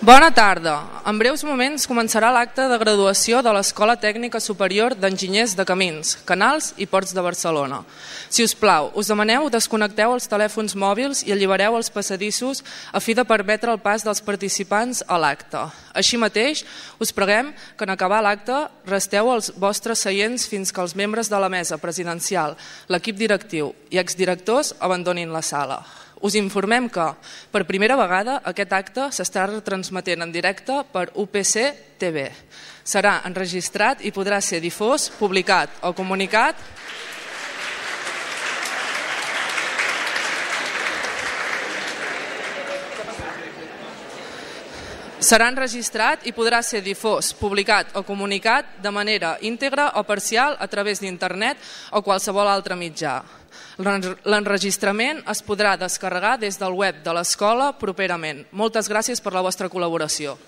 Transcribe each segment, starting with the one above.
Bona tarda. En breus moments començarà l'acte de graduació de l'Escola Tècnica Superior d'Enginyers de Camins, Canals i Ports de Barcelona. Si us plau, us demaneu desconnecteu els telèfons mòbils i allibereu els passadissos a fi de permetre el pas dels participants a l'acte. Així mateix, us preguem que en acabar l'acte resteu als vostres seients fins que els membres de la mesa presidencial, l'equip directiu i exdirectors abandonin la sala. Us informem que, per primera vegada, aquest acte s'està retransmetent en directe per UPC TV. Serà enregistrat i podrà ser difós, publicat o comunicat serà enregistrat i podrà ser difós, publicat o comunicat de manera íntegra o parcial a través d'internet o qualsevol altre mitjà. L'enregistrament es podrà descarregar des del web de l'escola properament. Moltes gràcies per la vostra col·laboració.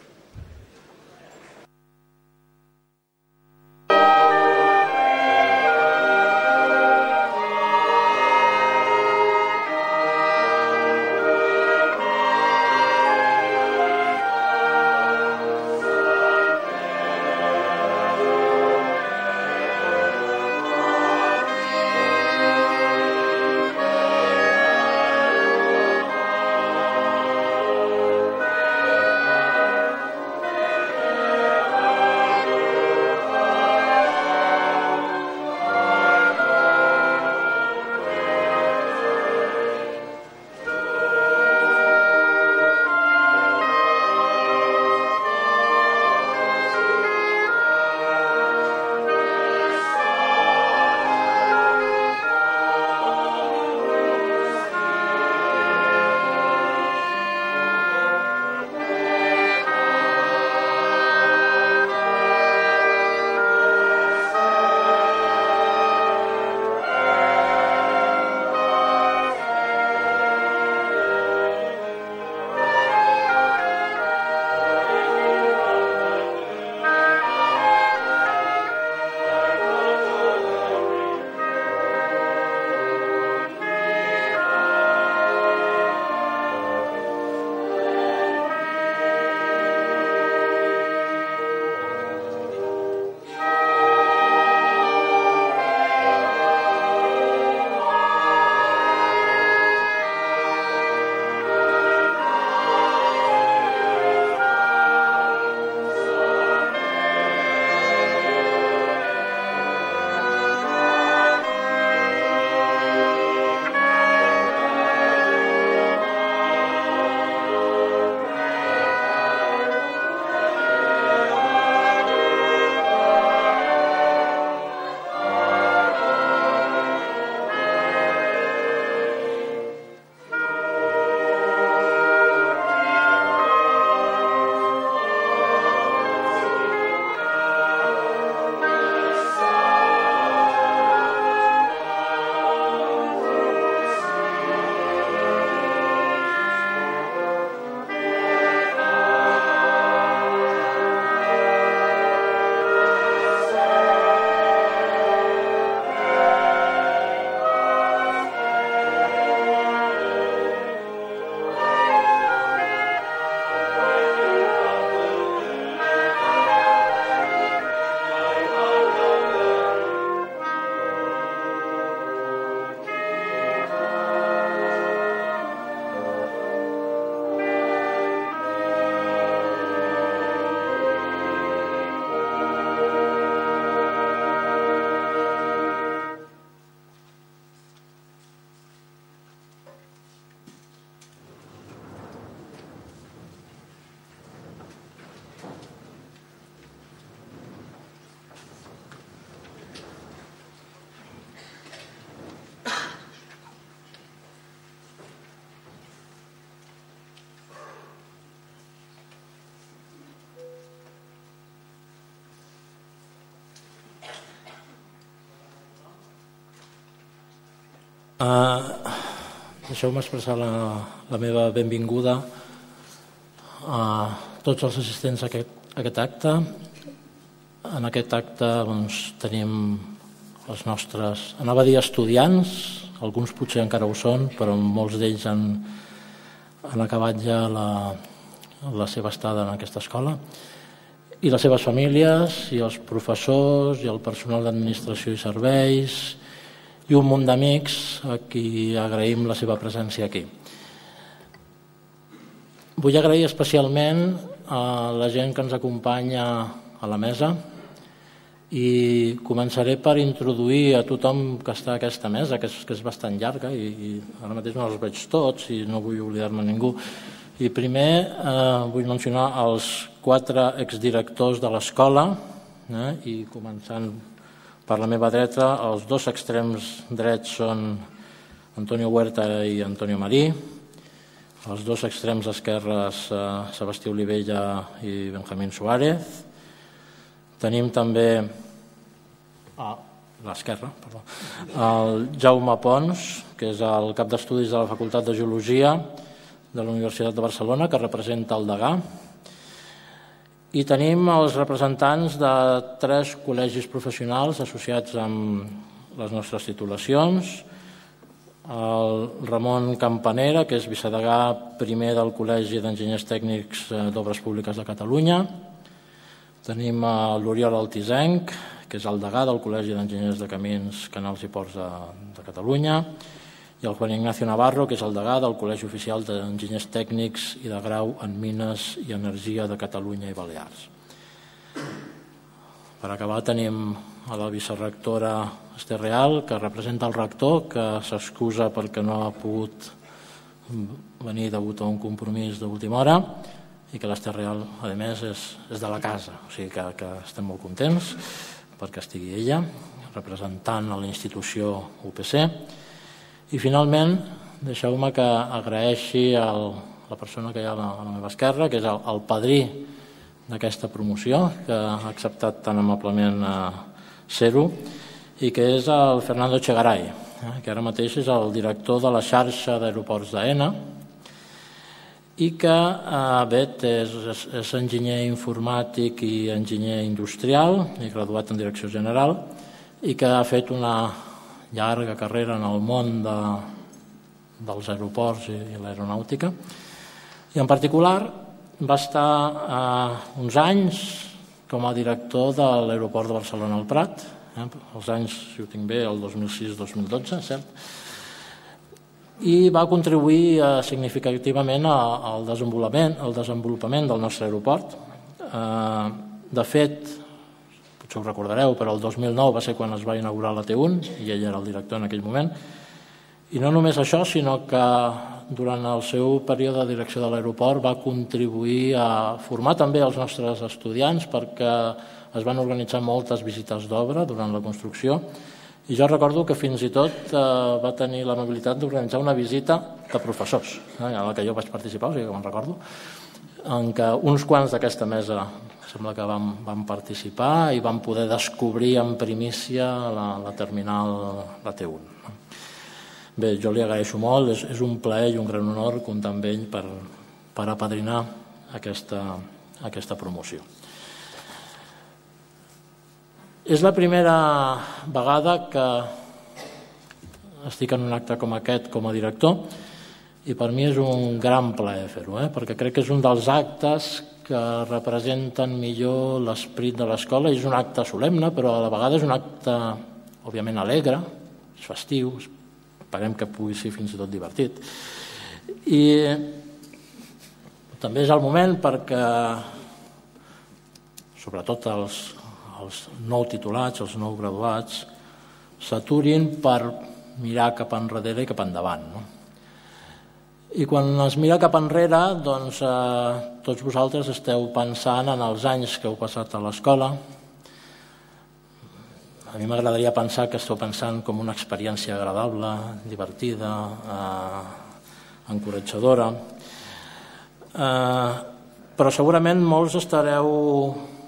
Uh, Deixeu-me expressar la, la meva benvinguda a tots els assistents a aquest, a aquest acte. En aquest acte doncs, tenim els nostres, anava a dir estudiants, alguns potser encara ho són, però molts d'ells han, han acabat ja la, la seva estada en aquesta escola i les seves famílies i els professors i el personal d'administració i serveis i un munt d'amics a qui agraïm la seva presència aquí. Vull agrair especialment a la gent que ens acompanya a la mesa i començaré per introduir a tothom que està a aquesta mesa, que és, que és bastant llarga i, i ara mateix no els veig tots i no vull oblidar-me ningú. I primer eh, vull mencionar els quatre exdirectors de l'escola eh, i començant per la meva dreta, els dos extrems drets són Antonio Huerta i Antonio Marí, els dos extrems esquerres, eh, Sebastià Olivella i Benjamín Suárez. Tenim també a l'esquerra, perdó, el Jaume Pons, que és el cap d'estudis de la Facultat de Geologia de la Universitat de Barcelona, que representa el Degà, i tenim els representants de tres col·legis professionals associats amb les nostres titulacions, el Ramon Campanera, que és vicedegà primer del Col·legi d'Enginyers Tècnics eh, d'Obres Públiques de Catalunya. Tenim l'Oriol Altisenc, que és el degà del Col·legi d'Enginyers de Camins, Canals i Ports de, de Catalunya, i el Juan Ignacio Navarro, que és el degà del Col·legi Oficial d'Enginyers Tècnics i de Grau en Mines i Energia de Catalunya i Balears. Per acabar tenim a la vicerrectora Esther Real, que representa el rector, que s'excusa perquè no ha pogut venir degut a un compromís d'última hora i que l'Esther Real, a més, és, és de la casa, o sigui que, que estem molt contents perquè estigui ella, representant a la institució UPC. I finalment, deixeu-me que agraeixi el, la persona que hi ha a la, a la meva esquerra, que és el, el padrí d'aquesta promoció, que ha acceptat tan amablement eh, ser-ho, i que és el Fernando Chegaray, eh, que ara mateix és el director de la xarxa d'aeroports d'AENA, i que eh, bé, és, és, és enginyer informàtic i enginyer industrial, i graduat en direcció general, i que ha fet una llarga carrera en el món de, dels aeroports i, i l'aeronàutica. I en particular va estar eh, uns anys com a director de l'aeroport de Barcelona al Prat, eh, els anys, si ho tinc bé, el 2006-2012, cert? I va contribuir eh, significativament al desenvolupament, al desenvolupament del nostre aeroport. Eh, de fet, potser ho recordareu, però el 2009 va ser quan es va inaugurar la T1 i ell era el director en aquell moment. I no només això, sinó que durant el seu període de direcció de l'aeroport va contribuir a formar també els nostres estudiants perquè es van organitzar moltes visites d'obra durant la construcció i jo recordo que fins i tot eh, va tenir l'amabilitat d'organitzar una visita de professors, eh, en la que jo vaig participar, o sigui que me'n recordo, en què uns quants d'aquesta mesa sembla que vam, vam participar i vam poder descobrir en primícia la, la terminal, la T1. Bé, jo li agraeixo molt, és, és un plaer i un gran honor comptar amb ell per, per apadrinar aquesta, aquesta promoció. És la primera vegada que estic en un acte com aquest com a director i per mi és un gran plaer fer-ho, eh? perquè crec que és un dels actes que representen millor l'esperit de l'escola. És un acte solemne, però a la vegada és un acte, òbviament, alegre, és festiu, esperem que pugui ser fins i tot divertit. I també és el moment perquè, sobretot els, els nou titulats, els nou graduats, s'aturin per mirar cap enrere i cap endavant. No? I quan es mira cap enrere, doncs eh, tots vosaltres esteu pensant en els anys que heu passat a l'escola, a mi m'agradaria pensar que esteu pensant com una experiència agradable, divertida, eh, encoratjadora, eh, però segurament molts estareu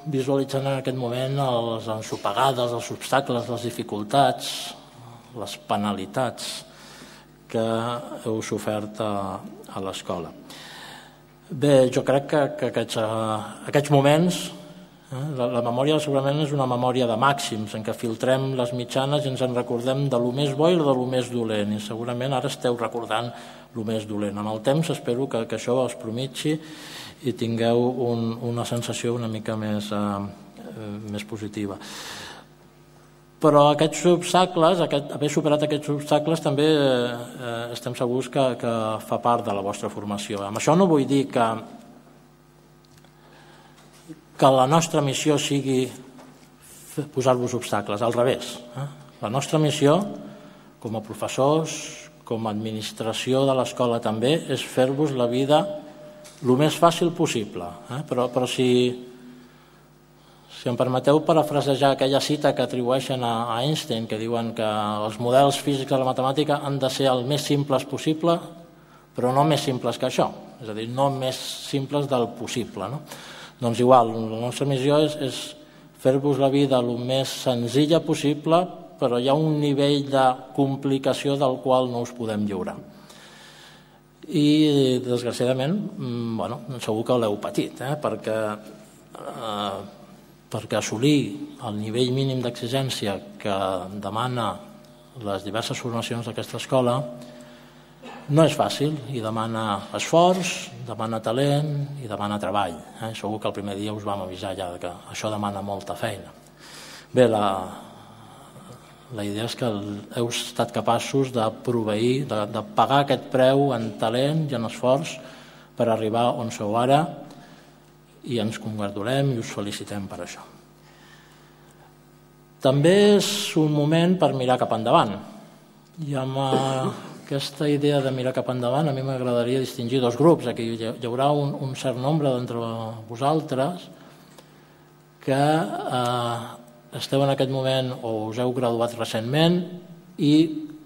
visualitzant en aquest moment les ensopegades, els obstacles, les dificultats, les penalitats que heu sofert a, a l'escola. Bé, jo crec que, que aquests, uh, aquests moments Eh? La, la memòria segurament és una memòria de màxims, en què filtrem les mitjanes i ens en recordem de lo més bo i de lo més dolent. I segurament ara esteu recordant el més dolent. Amb el temps espero que, que això es promitgi i tingueu un, una sensació una mica més, eh, eh, més positiva. Però aquests obstacles, aquest, haver superat aquests obstacles també eh, estem segurs que, que fa part de la vostra formació. Amb això no vull dir que, que la nostra missió sigui posar-vos obstacles, al revés. Eh? La nostra missió, com a professors, com a administració de l'escola també, és fer-vos la vida el més fàcil possible. Eh? Però, però si, si em permeteu parafrasejar aquella cita que atribueixen a Einstein, que diuen que els models físics de la matemàtica han de ser el més simples possible, però no més simples que això, és a dir, no més simples del possible. No? Doncs igual, la nostra missió és, és fer-vos la vida el més senzilla possible, però hi ha un nivell de complicació del qual no us podem lliurar. I, desgraciadament, mm, bueno, segur que l'heu patit, eh? perquè, eh, perquè assolir el nivell mínim d'exigència que demana les diverses formacions d'aquesta escola no és fàcil i demana esforç, demana talent i demana treball. Eh? Segur que el primer dia us vam avisar ja que això demana molta feina. Bé, la, la idea és que heu estat capaços de proveir, de, de pagar aquest preu en talent i en esforç per arribar on sou ara i ens congratulem i us felicitem per això. També és un moment per mirar cap endavant. I amb aquesta idea de mirar cap endavant, a mi m'agradaria distingir dos grups. Aquí hi haurà un, un cert nombre d'entre vosaltres que eh, esteu en aquest moment o us heu graduat recentment i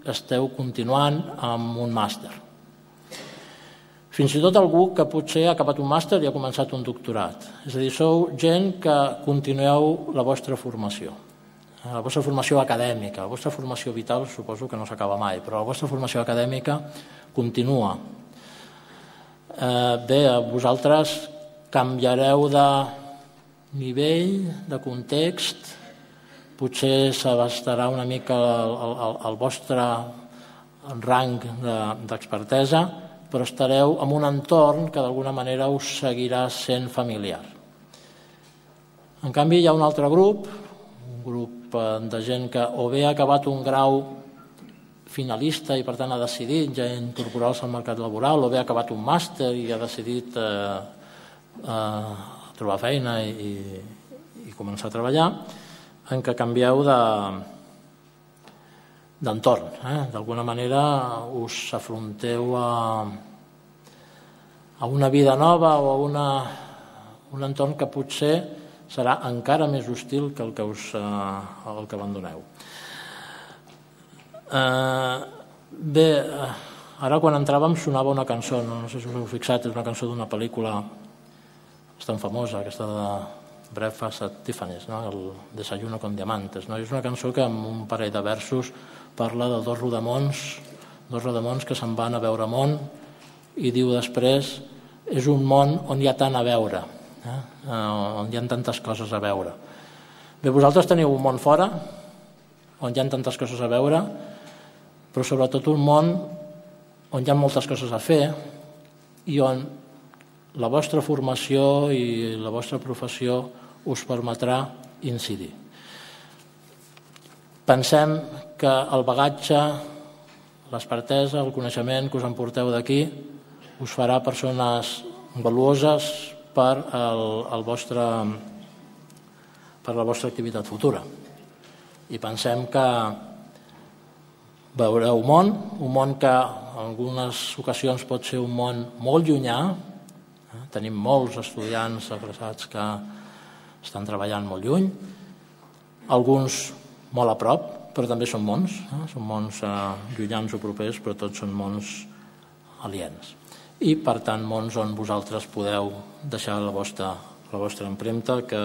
esteu continuant amb un màster. Fins i tot algú que potser ha acabat un màster i ha començat un doctorat. És a dir, sou gent que continueu la vostra formació la vostra formació acadèmica, la vostra formació vital suposo que no s'acaba mai, però la vostra formació acadèmica continua. Eh, bé, vosaltres canviareu de nivell, de context, potser s'abastarà una mica el, el, el vostre rang d'expertesa, de, però estareu en un entorn que d'alguna manera us seguirà sent familiar. En canvi, hi ha un altre grup, un grup de gent que o bé ha acabat un grau finalista i per tant ha decidit ja incorporar-se al mercat laboral o bé ha acabat un màster i ha decidit eh, eh, trobar feina i, i, i començar a treballar en què canvieu de d'entorn. Eh? D'alguna manera us afronteu a, a una vida nova o a una, un entorn que potser serà encara més hostil que el que, us, eh, el que abandoneu. Eh, bé, eh, ara quan entràvem sonava una cançó, no, no sé si us heu fixat, és una cançó d'una pel·lícula tan famosa, aquesta de Breakfast at Tiffany's, no? el Desayuno con Diamantes. No? És una cançó que amb un parell de versos parla de dos rodamons, dos rodamons que se'n van a veure món i diu després és un món on hi ha tant a veure, eh? on hi ha tantes coses a veure. Bé, vosaltres teniu un món fora, on hi ha tantes coses a veure, però sobretot un món on hi ha moltes coses a fer i on la vostra formació i la vostra professió us permetrà incidir. Pensem que el bagatge, l'expertesa, el coneixement que us emporteu d'aquí us farà persones valuoses, per, el, el vostre, per la vostra activitat futura. I pensem que veureu món, un món que en algunes ocasions pot ser un món molt llunyà, tenim molts estudiants agressats que estan treballant molt lluny, alguns molt a prop, però també són mons, eh? són mons eh, llunyans o propers, però tots són mons aliens i per tant mons on vosaltres podeu deixar la vostra, la vostra empremta que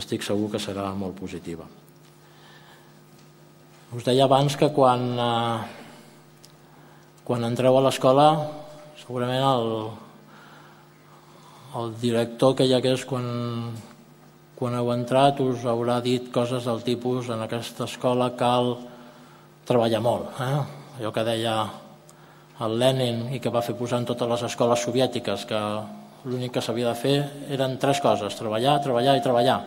estic segur que serà molt positiva. Us deia abans que quan, eh, quan entreu a l'escola segurament el, el director que hi hagués quan, quan heu entrat us haurà dit coses del tipus en aquesta escola cal treballar molt. Eh? Allò que deia el Lenin i que va fer posar en totes les escoles soviètiques que l'únic que s'havia de fer eren tres coses, treballar, treballar i treballar.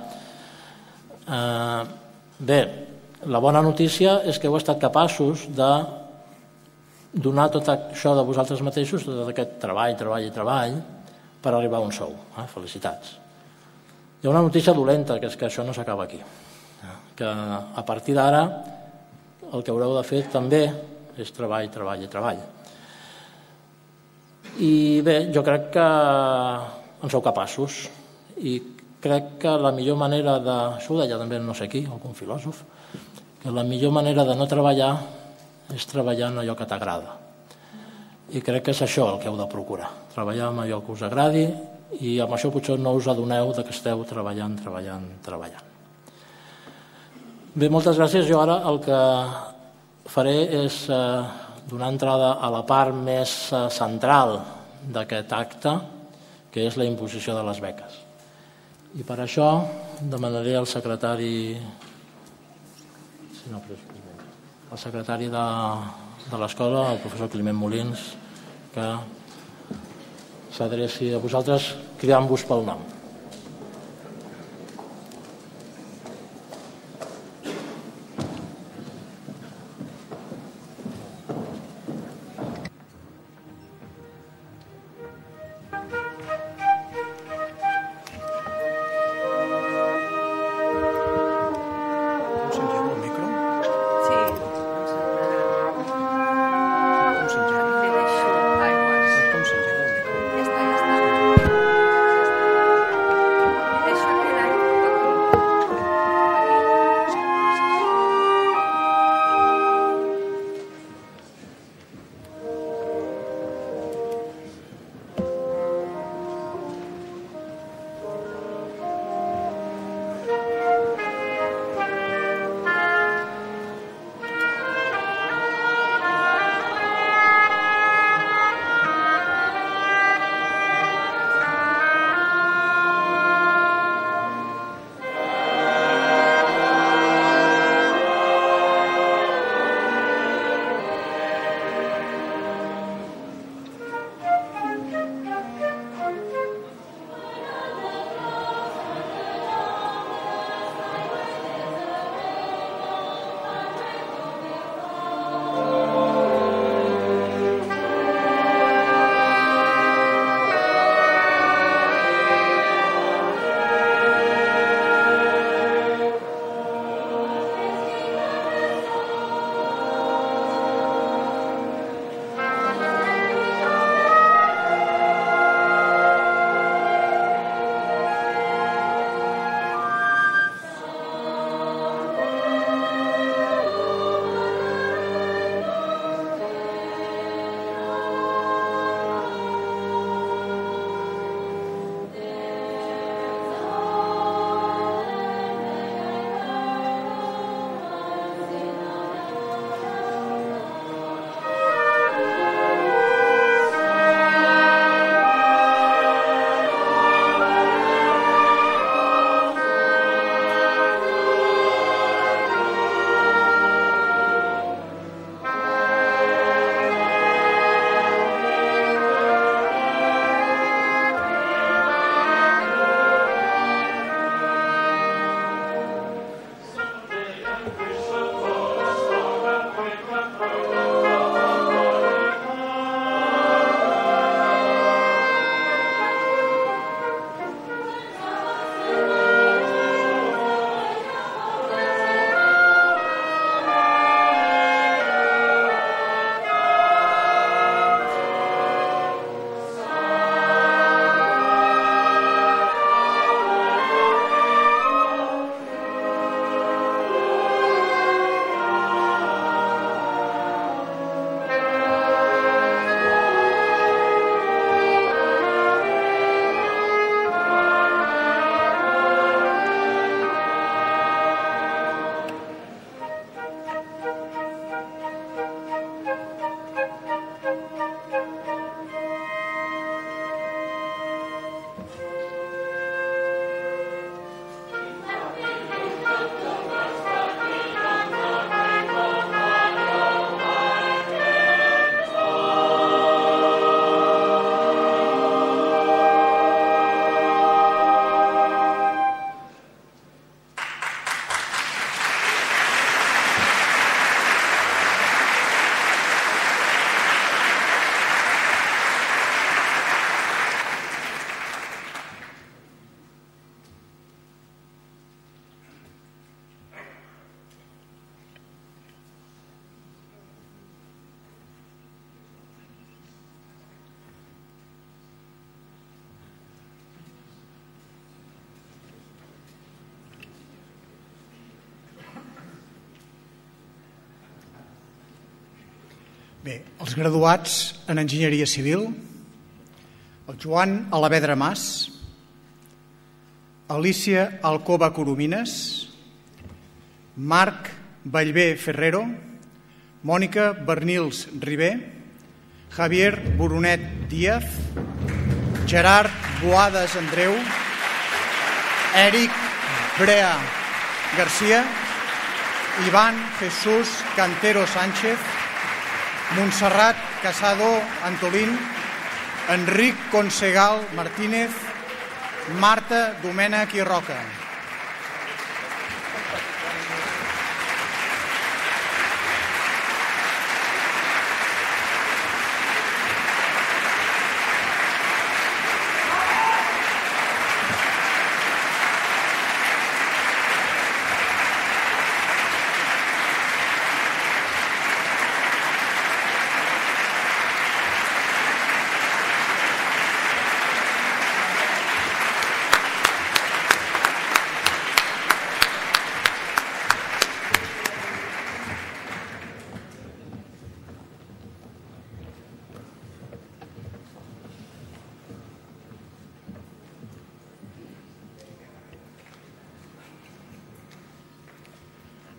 Eh, bé, la bona notícia és que heu estat capaços de donar tot això de vosaltres mateixos, tot aquest treball, treball i treball, per arribar a un sou. Eh? Felicitats. Ha una notícia dolenta, que és que això no s'acaba aquí. Que a partir d'ara el que haureu de fer també és treball, treball i treball. I bé, jo crec que en sou capaços i crec que la millor manera de... Això ho deia també no sé qui, algun filòsof, que la millor manera de no treballar és treballar en allò que t'agrada. I crec que és això el que heu de procurar, treballar amb allò que us agradi i amb això potser no us adoneu de que esteu treballant, treballant, treballant. Bé, moltes gràcies. Jo ara el que faré és eh, donar entrada a la part més eh, central d'aquest acte, que és la imposició de les beques. I per això demanaré al secretari sí, no, el secretari de, de l'escola, el professor Climent Molins, que s'adreci a vosaltres cridant-vos pel nom. Bé, els graduats en Enginyeria Civil, el Joan Alavedra Mas, Alicia Alcoba Coromines, Marc Vallvé Ferrero, Mònica Bernils Ribé, Javier Boronet Díaz, Gerard Boades Andreu, Eric Brea Garcia, Iván Jesús Cantero Sánchez, Montserrat Casado Antolín, Enric Consegal Martínez, Marta Domènech i Roca.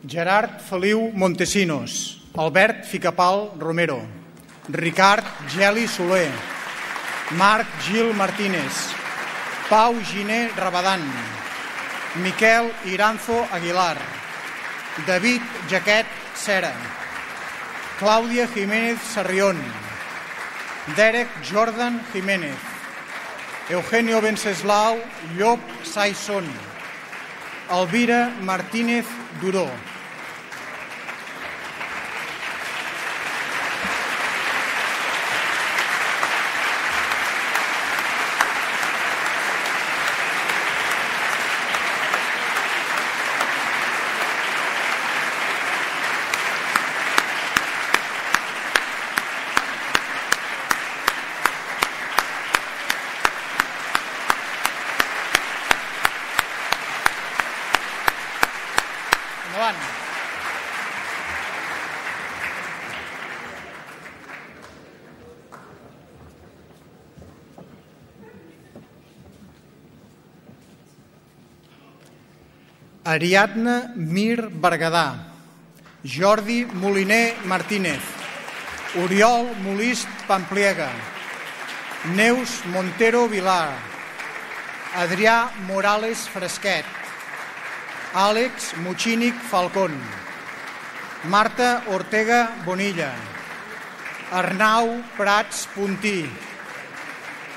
Gerard Feliu Montesinos, Albert Ficapal Romero, Ricard Geli Soler, Marc Gil Martínez, Pau Giné Rabadan, Miquel Iranzo Aguilar, David Jaquet Cera, Clàudia Jiménez Sarrión, Derek Jordan Jiménez, Eugenio Venceslau Llop Saison, Elvira Martínez Duró. Endavant. Ariadna Mir Berguedà, Jordi Moliner Martínez, Oriol Molist Pampliega, Neus Montero Vilar, Adrià Morales Fresquet, Àlex Muchínic Falcón, Marta Ortega Bonilla, Arnau Prats Puntí,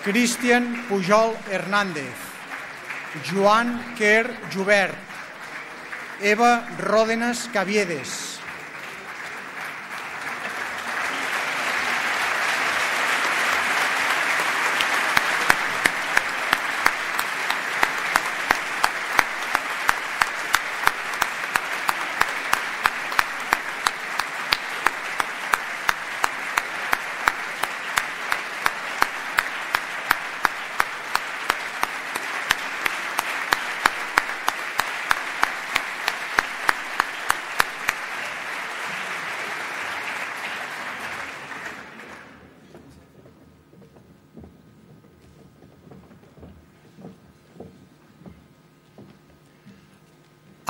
Cristian Pujol Hernández, Joan Quer Jubert, Eva Ródenas Caviedes,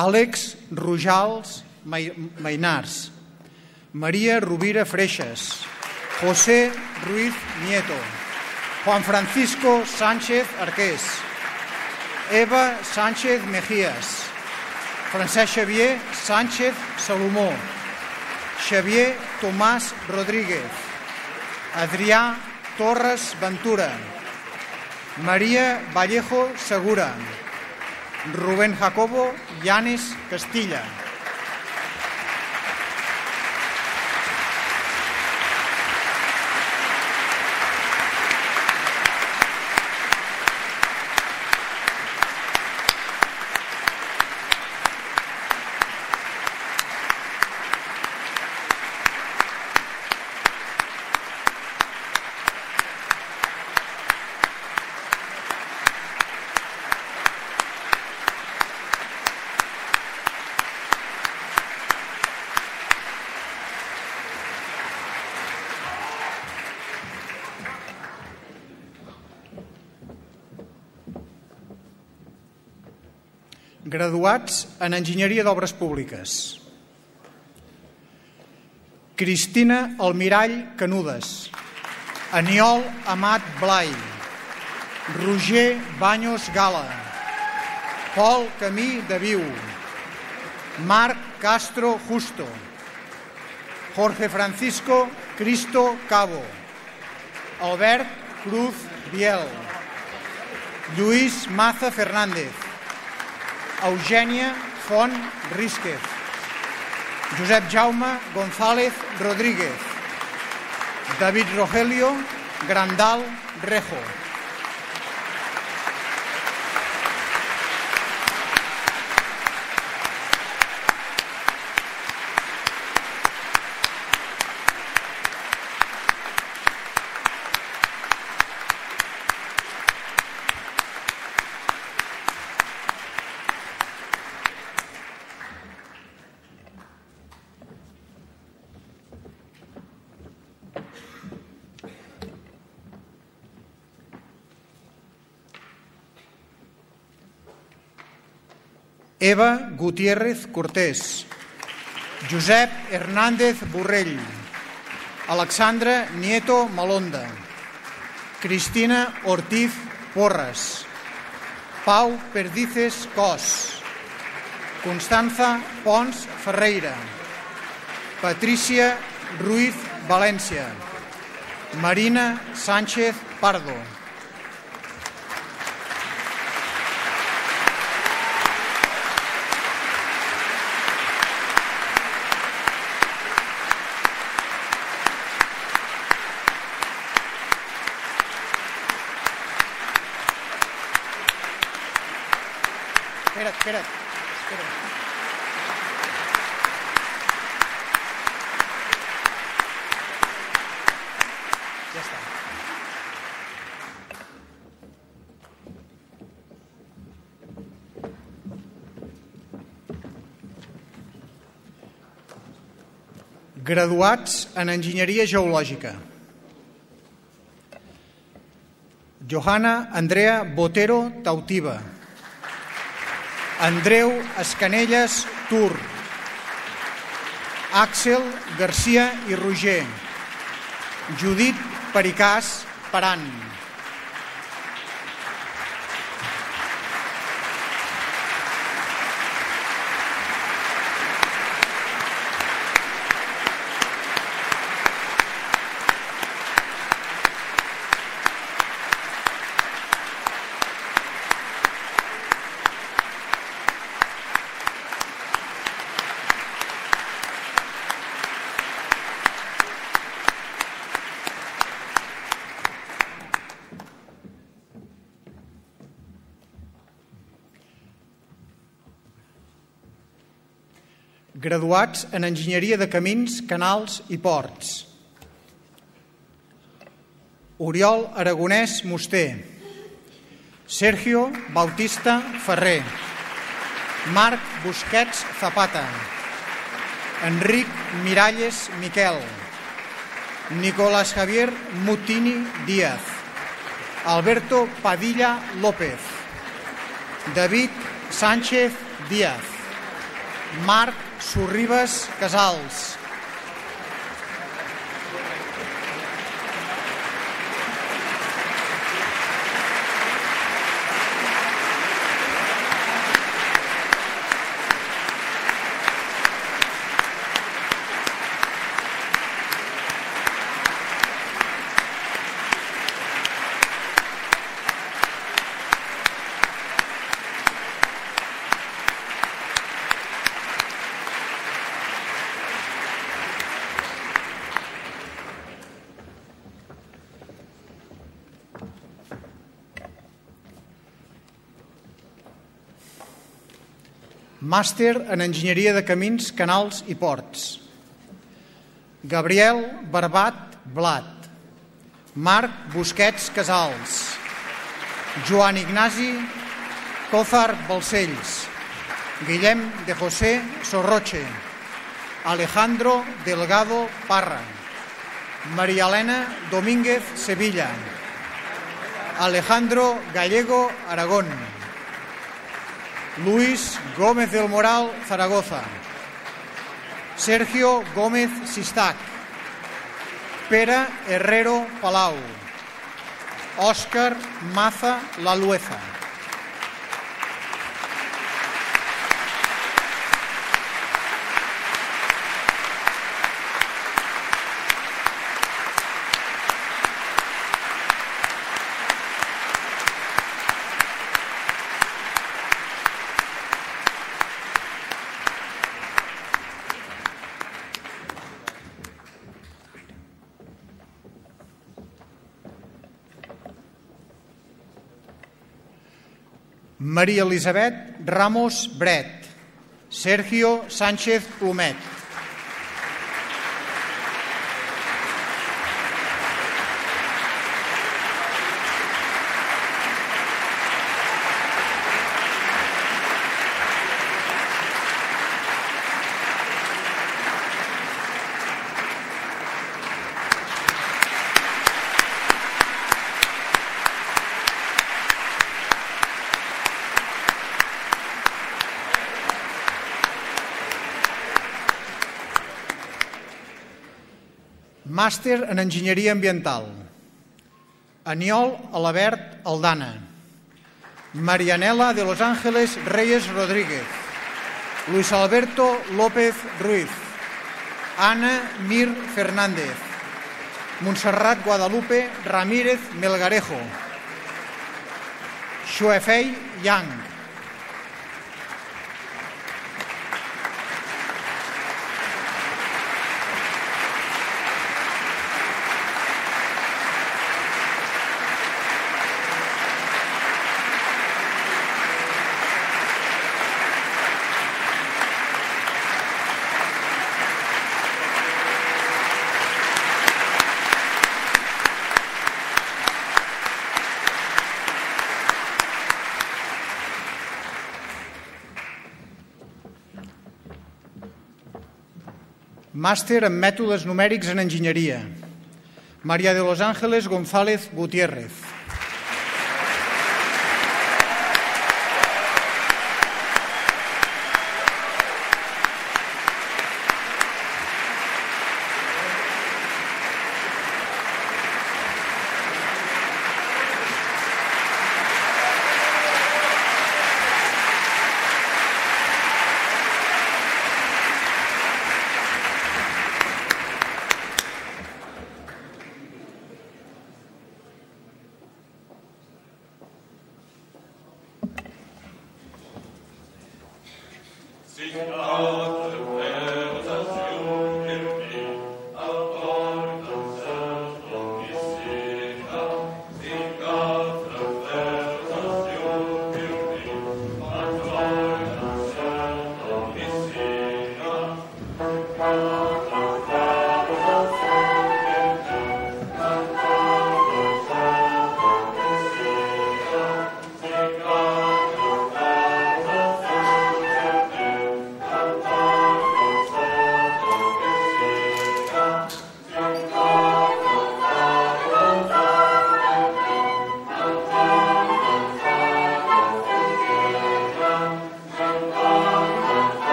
Àlex Rujals Mai- Mainars, Maria Rovira Freixas, José Ruiz Nieto, Juan Francisco Sánchez Arqués, Eva Sánchez Mejías, Francesc Xavier Sánchez Salomó, Xavier Tomàs Rodríguez, Adrià Torres Ventura, Maria Vallejo Segura, Rubén Jacobo Llanes Castilla. Graduats en Enginyeria d'Obres Públiques. Cristina Almirall Canudes. Aniol Amat Blai. Roger Banyos Gala. Pol Camí de Viu. Marc Castro Justo. Jorge Francisco Cristo Cabo. Albert Cruz Biel. Lluís Maza Fernández. Eugènia Font Rísquez. Josep Jaume González Rodríguez. David Rogelio Grandal Rejo. Eva Gutiérrez Cortés, Josep Hernández Borrell, Alexandra Nieto Malonda, Cristina Ortiz Porras, Pau Perdices Cos, Constanza Pons Ferreira, Patricia Ruiz València, Marina Sánchez Pardo, Espera't, espera't. espera't. Ja està. Graduats en Enginyeria Geològica. Johanna Andrea Botero Tautiva. Andreu Escanelles Tur, Àxel Garcia i Roger, Judit Pericàs Paran, graduats en Enginyeria de Camins, Canals i Ports. Oriol Aragonès Musté, Sergio Bautista Ferrer, Marc Busquets Zapata, Enric Miralles Miquel, Nicolás Javier Mutini Díaz, Alberto Padilla López, David Sánchez Díaz, Marc Sorribes Casals, Màster en Enginyeria de Camins, Canals i Ports. Gabriel Barbat Blat. Marc Busquets Casals. Joan Ignasi Cózar Balcells. Guillem de José Sorroche. Alejandro Delgado Parra. María Elena Domínguez Sevilla. Alejandro Gallego Aragón. Luis Gómez del Moral, Zaragoza. Sergio Gómez Sistac. Pere Herrero Palau. Òscar Maza Lalueza. Maria Elisabet Ramos Bret. Sergio Sánchez Plomet. Màster en Enginyeria Ambiental. Aniol Alabert Aldana. Marianela de Los Ángeles Reyes Rodríguez. Luis Alberto López Ruiz. Ana Mir Fernández. Montserrat Guadalupe Ramírez Melgarejo. Xuefei Yang. Màster en mètodes numèrics en enginyeria. Maria de los Ángeles González Gutiérrez.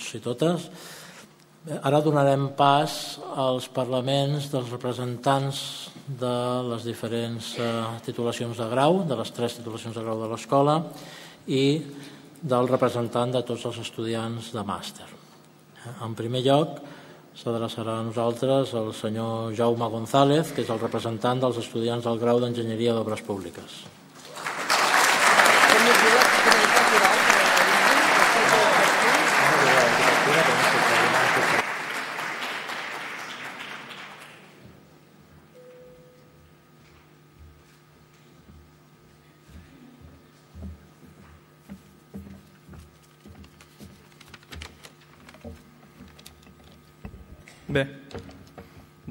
Tots i totes. Ara donarem pas als parlaments dels representants de les diferents eh, titulacions de grau, de les tres titulacions de grau de l'escola, i del representant de tots els estudiants de màster. En primer lloc, s'adreçarà a nosaltres el senyor Jaume González, que és el representant dels estudiants del grau d'Enginyeria d'Obres Públiques.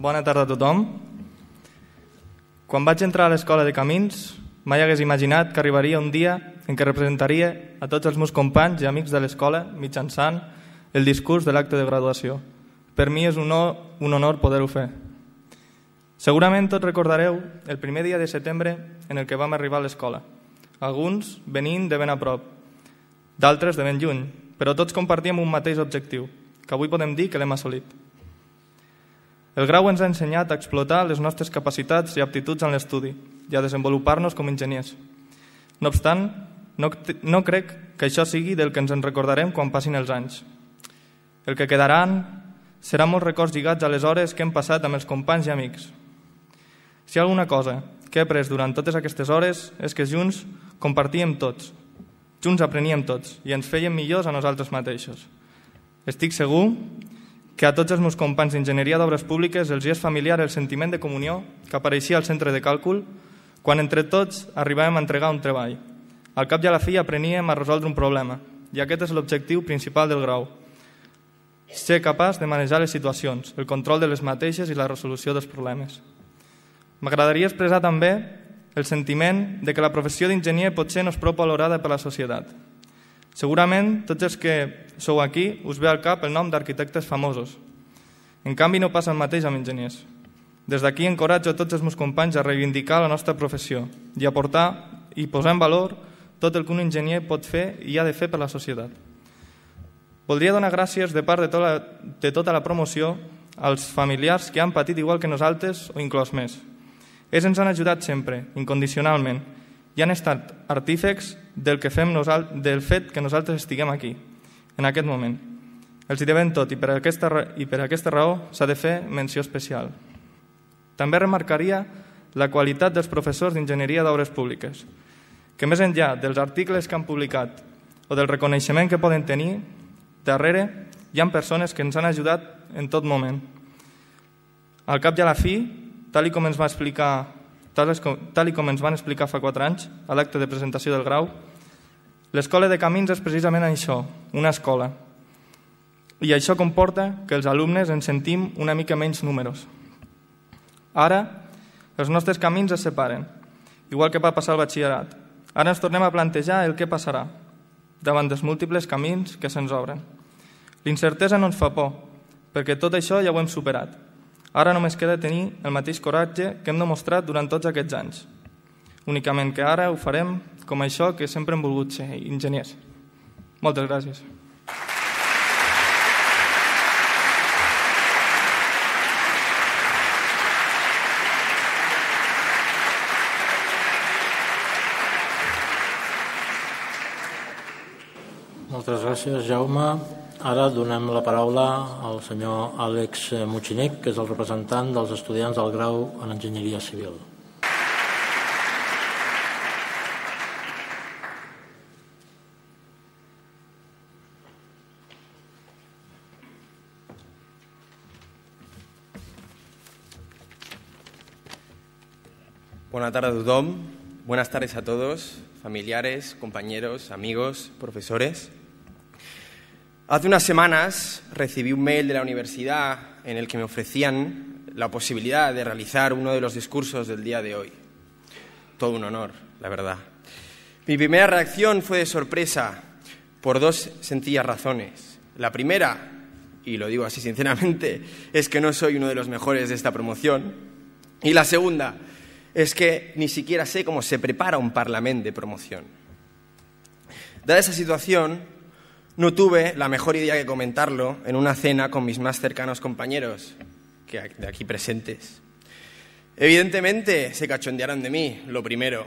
Bona tarda a tothom. Quan vaig entrar a l'escola de Camins, mai hagués imaginat que arribaria un dia en què representaria a tots els meus companys i amics de l'escola mitjançant el discurs de l'acte de graduació. Per mi és un honor, un honor poder-ho fer. Segurament tots recordareu el primer dia de setembre en el que vam arribar a l'escola. Alguns venint de ben a prop, d'altres de ben lluny, però tots compartíem un mateix objectiu, que avui podem dir que l'hem assolit. El grau ens ha ensenyat a explotar les nostres capacitats i aptituds en l'estudi i a desenvolupar-nos com enginyers. No obstant, no, no crec que això sigui del que ens en recordarem quan passin els anys. El que quedaran seran molts records lligats a les hores que hem passat amb els companys i amics. Si hi ha alguna cosa que he après durant totes aquestes hores és que junts compartíem tots, junts apreníem tots i ens fèiem millors a nosaltres mateixos. Estic segur que a tots els meus companys d'Enginyeria d'Obres Públiques els hi és familiar el sentiment de comunió que apareixia al centre de càlcul quan entre tots arribàvem a entregar un treball. Al cap i a la fi apreníem a resoldre un problema i aquest és l'objectiu principal del grau. Ser capaç de manejar les situacions, el control de les mateixes i la resolució dels problemes. M'agradaria expressar també el sentiment de que la professió d'enginyer potser no és prou valorada per la societat, Segurament tots els que sou aquí us ve al cap el nom d'arquitectes famosos. En canvi no passa el mateix amb enginyers. Des d'aquí encoratjo a tots els meus companys a reivindicar la nostra professió i a portar i posar en valor tot el que un enginyer pot fer i ha de fer per la societat. Voldria donar gràcies de part de tota la, de tota la promoció als familiars que han patit igual que nosaltres o inclòs més. Ells ens han ajudat sempre, incondicionalment, i han estat artífecs del, que fem del fet que nosaltres estiguem aquí, en aquest moment. Els hi devem tot i per aquesta, i per aquesta raó s'ha de fer menció especial. També remarcaria la qualitat dels professors d'Enginyeria d'Obres Públiques, que més enllà dels articles que han publicat o del reconeixement que poden tenir, darrere hi ha persones que ens han ajudat en tot moment. Al cap i a la fi, tal com ens va explicar tal, com, tal com ens van explicar fa quatre anys a l'acte de presentació del grau, l'escola de camins és precisament això, una escola. I això comporta que els alumnes ens sentim una mica menys números. Ara, els nostres camins es separen, igual que va passar al batxillerat. Ara ens tornem a plantejar el que passarà davant dels múltiples camins que se'ns obren. L'incertesa no ens fa por, perquè tot això ja ho hem superat Ara només queda tenir el mateix coratge que hem demostrat durant tots aquests anys. Únicament que ara ho farem com això que sempre hem volgut ser, enginyers. Moltes gràcies. Moltes gràcies, Jaume. Ara donem la paraula al senyor Àlex Mutxinec, que és el representant dels estudiants del grau en Enginyeria Civil. Buenas tardes a todos. Buenas tardes a todos, familiares, compañeros, amigos, profesores. Hace unas semanas recibí un mail de la universidad en el que me ofrecían la posibilidad de realizar uno de los discursos del día de hoy. Todo un honor, la verdad. Mi primera reacción fue de sorpresa por dos sencillas razones. La primera, y lo digo así sinceramente, es que no soy uno de los mejores de esta promoción. Y la segunda es que ni siquiera sé cómo se prepara un parlamento de promoción. Dada esa situación, no tuve la mejor idea que comentarlo en una cena con mis más cercanos compañeros, que de aquí presentes. Evidentemente se cachondearon de mí, lo primero,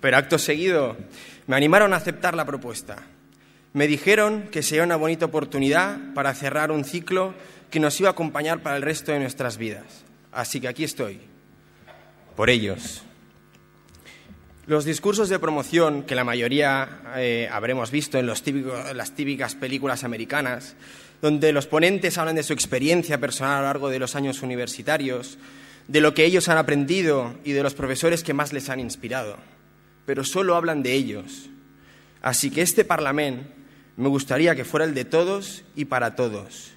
pero acto seguido me animaron a aceptar la propuesta. Me dijeron que sería una bonita oportunidad para cerrar un ciclo que nos iba a acompañar para el resto de nuestras vidas. Así que aquí estoy, por ellos. Los discursos de promoción que la mayoría eh, habremos visto en las típicas películas americanas, donde los ponentes hablan de su experiencia personal a lo largo de los años universitarios, de lo que ellos han aprendido y de los profesores que más les han inspirado, pero solo hablan de ellos. Así que este Parlamento me gustaría que fuera el de todos y para todos.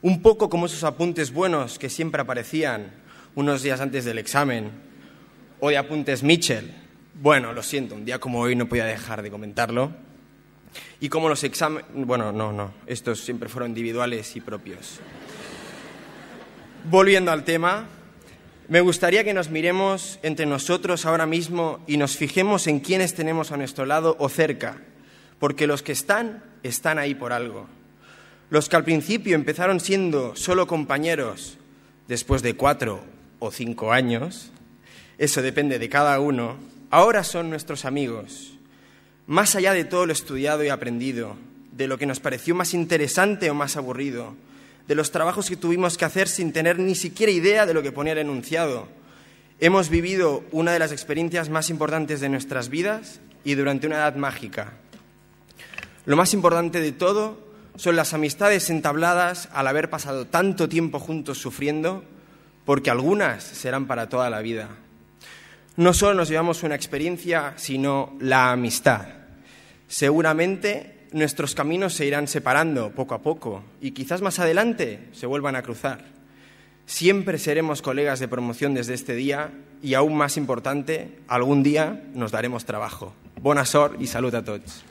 Un poco como esos apuntes buenos que siempre aparecían unos días antes del examen, o de apuntes Mitchell bueno, lo siento, un día como hoy no podía dejar de comentarlo. Y como los exámenes... Bueno, no, no, estos siempre fueron individuales y propios. Volviendo al tema, me gustaría que nos miremos entre nosotros ahora mismo y nos fijemos en quienes tenemos a nuestro lado o cerca, porque los que están, están ahí por algo. Los que al principio empezaron siendo solo compañeros, después de cuatro o cinco años, eso depende de cada uno, ahora son nuestros amigos. Más allá de todo lo estudiado y aprendido, de lo que nos pareció más interesante o más aburrido, de los trabajos que tuvimos que hacer sin tener ni siquiera idea de lo que ponía el enunciado, hemos vivido una de las experiencias más importantes de nuestras vidas y durante una edad mágica. Lo más importante de todo son las amistades entabladas al haber pasado tanto tiempo juntos sufriendo, porque algunas serán para toda la vida no solo nos llevamos una experiencia, sino la amistad. Seguramente nuestros caminos se irán separando poco a poco y quizás más adelante se vuelvan a cruzar. Siempre seremos colegas de promoción desde este día y, aún más importante, algún día nos daremos trabajo. Bona sort y salud a todos.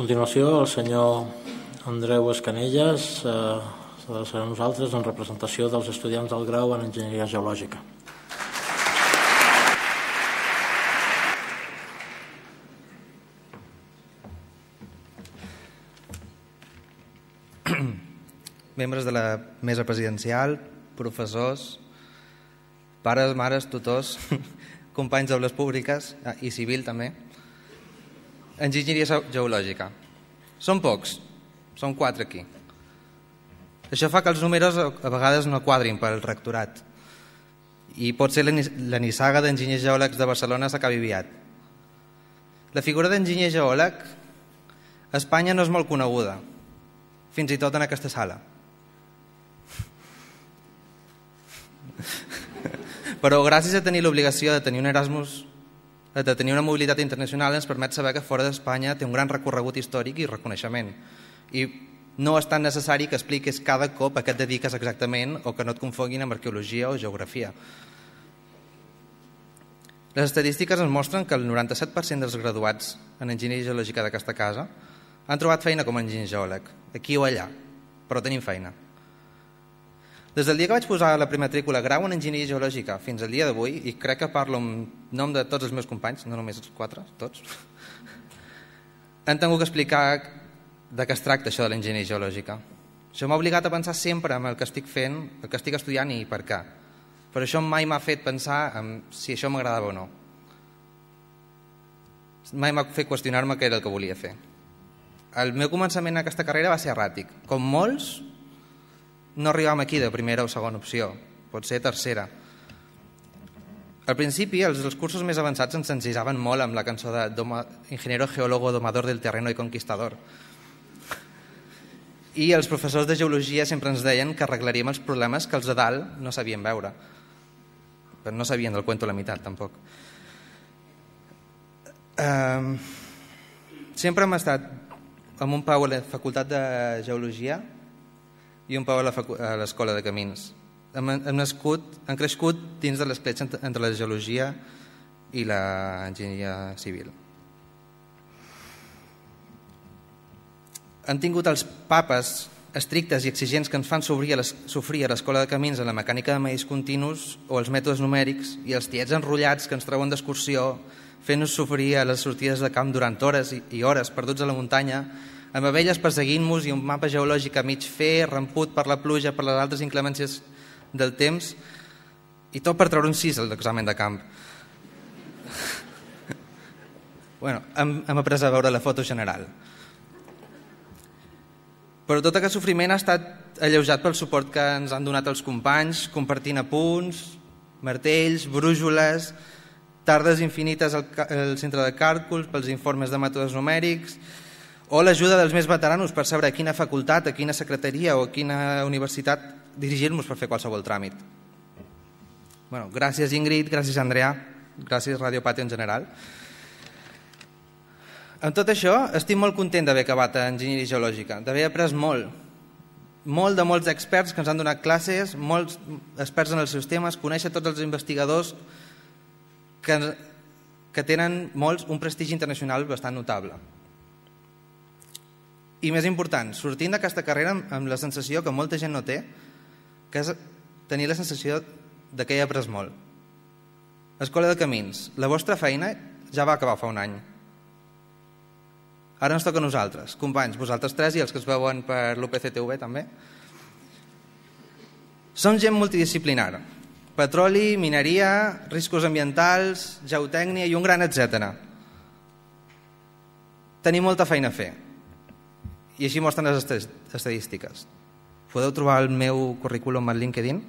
Continuació, el senyor Andreu Escanelles eh, serà nosaltres en representació dels estudiants del grau en Enginyeria Geològica. membres de la mesa presidencial, professors, pares, mares, tutors, companys d'aules públiques ah, i civil també, enginyeria geològica. Són pocs, són quatre aquí. Això fa que els números a vegades no quadrin pel rectorat i pot ser la nissaga d'enginyers geòlegs de Barcelona s'acabi aviat. La figura d'enginyer geòleg a Espanya no és molt coneguda, fins i tot en aquesta sala. Però gràcies a tenir l'obligació de tenir un Erasmus de tenir una mobilitat internacional ens permet saber que fora d'Espanya té un gran recorregut històric i reconeixement. I no és tan necessari que expliquis cada cop a què et dediques exactament o que no et confonguin amb arqueologia o geografia. Les estadístiques ens mostren que el 97% dels graduats en enginyeria geològica d'aquesta casa han trobat feina com a enginyer geòleg, aquí o allà, però tenim feina. Des del dia que vaig posar la matrícula grau en enginyeria geològica fins al dia d'avui, i crec que parlo en nom de tots els meus companys, no només els quatre, tots, han tingut que explicar de què es tracta això de l'enginyeria geològica. Això m'ha obligat a pensar sempre en el que estic fent, el que estic estudiant i per què. Però això mai m'ha fet pensar en si això m'agradava o no. Mai m'ha fet qüestionar-me què era el que volia fer. El meu començament en aquesta carrera va ser erràtic. Com molts, no arribam aquí de primera o segona opció, pot ser tercera. Al principi, els, els cursos més avançats ens encisaven molt amb la cançó de doma, Ingeniero Geólogo Domador del Terreno i Conquistador. I els professors de geologia sempre ens deien que arreglaríem els problemes que els de dalt no sabien veure. Però no sabien del cuento la meitat, tampoc. Um, sempre hem estat amb un pau a la Facultat de Geologia i un Pau a l'Escola de Camins. Hem, hem, nascut, hem crescut dins de l'escletxa entre la geologia i l'enginyeria civil. Han tingut els papes estrictes i exigents que ens fan sofrir a l'escola de camins en la mecànica de maïs continus o els mètodes numèrics i els tiets enrotllats que ens treuen d'excursió fent-nos sofrir a les sortides de camp durant hores i hores perduts a la muntanya amb abelles perseguint-nos i un mapa geològic a mig fer, ramput per la pluja, per les altres inclemències del temps i tot per treure un 6 a l'examen de camp. bueno, hem, hem après a veure la foto general. Però tot aquest sofriment ha estat alleujat pel suport que ens han donat els companys, compartint apunts, martells, brújoles, tardes infinites al, al centre de càlculs, pels informes de mètodes numèrics, o l'ajuda dels més veteranos per saber a quina facultat, a quina secretaria o a quina universitat dirigir-nos per fer qualsevol tràmit. Bueno, gràcies Ingrid, gràcies Andrea, gràcies Radio Patio en general. Amb tot això, estic molt content d'haver acabat a Enginyeria Geològica, d'haver après molt, molt de molts experts que ens han donat classes, molts experts en els seus temes, conèixer tots els investigadors que, que tenen molts un prestigi internacional bastant notable. I més important, sortint d'aquesta carrera amb, la sensació que molta gent no té, que és tenir la sensació de que he après molt. Escola de Camins, la vostra feina ja va acabar fa un any. Ara ens toca a nosaltres, companys, vosaltres tres i els que es veuen per l'UPCTV també. Som gent multidisciplinar. Petroli, mineria, riscos ambientals, geotècnia i un gran etc. Tenim molta feina a fer. I així mostren les esta- estadístiques. Podeu trobar el meu currículum al LinkedIn.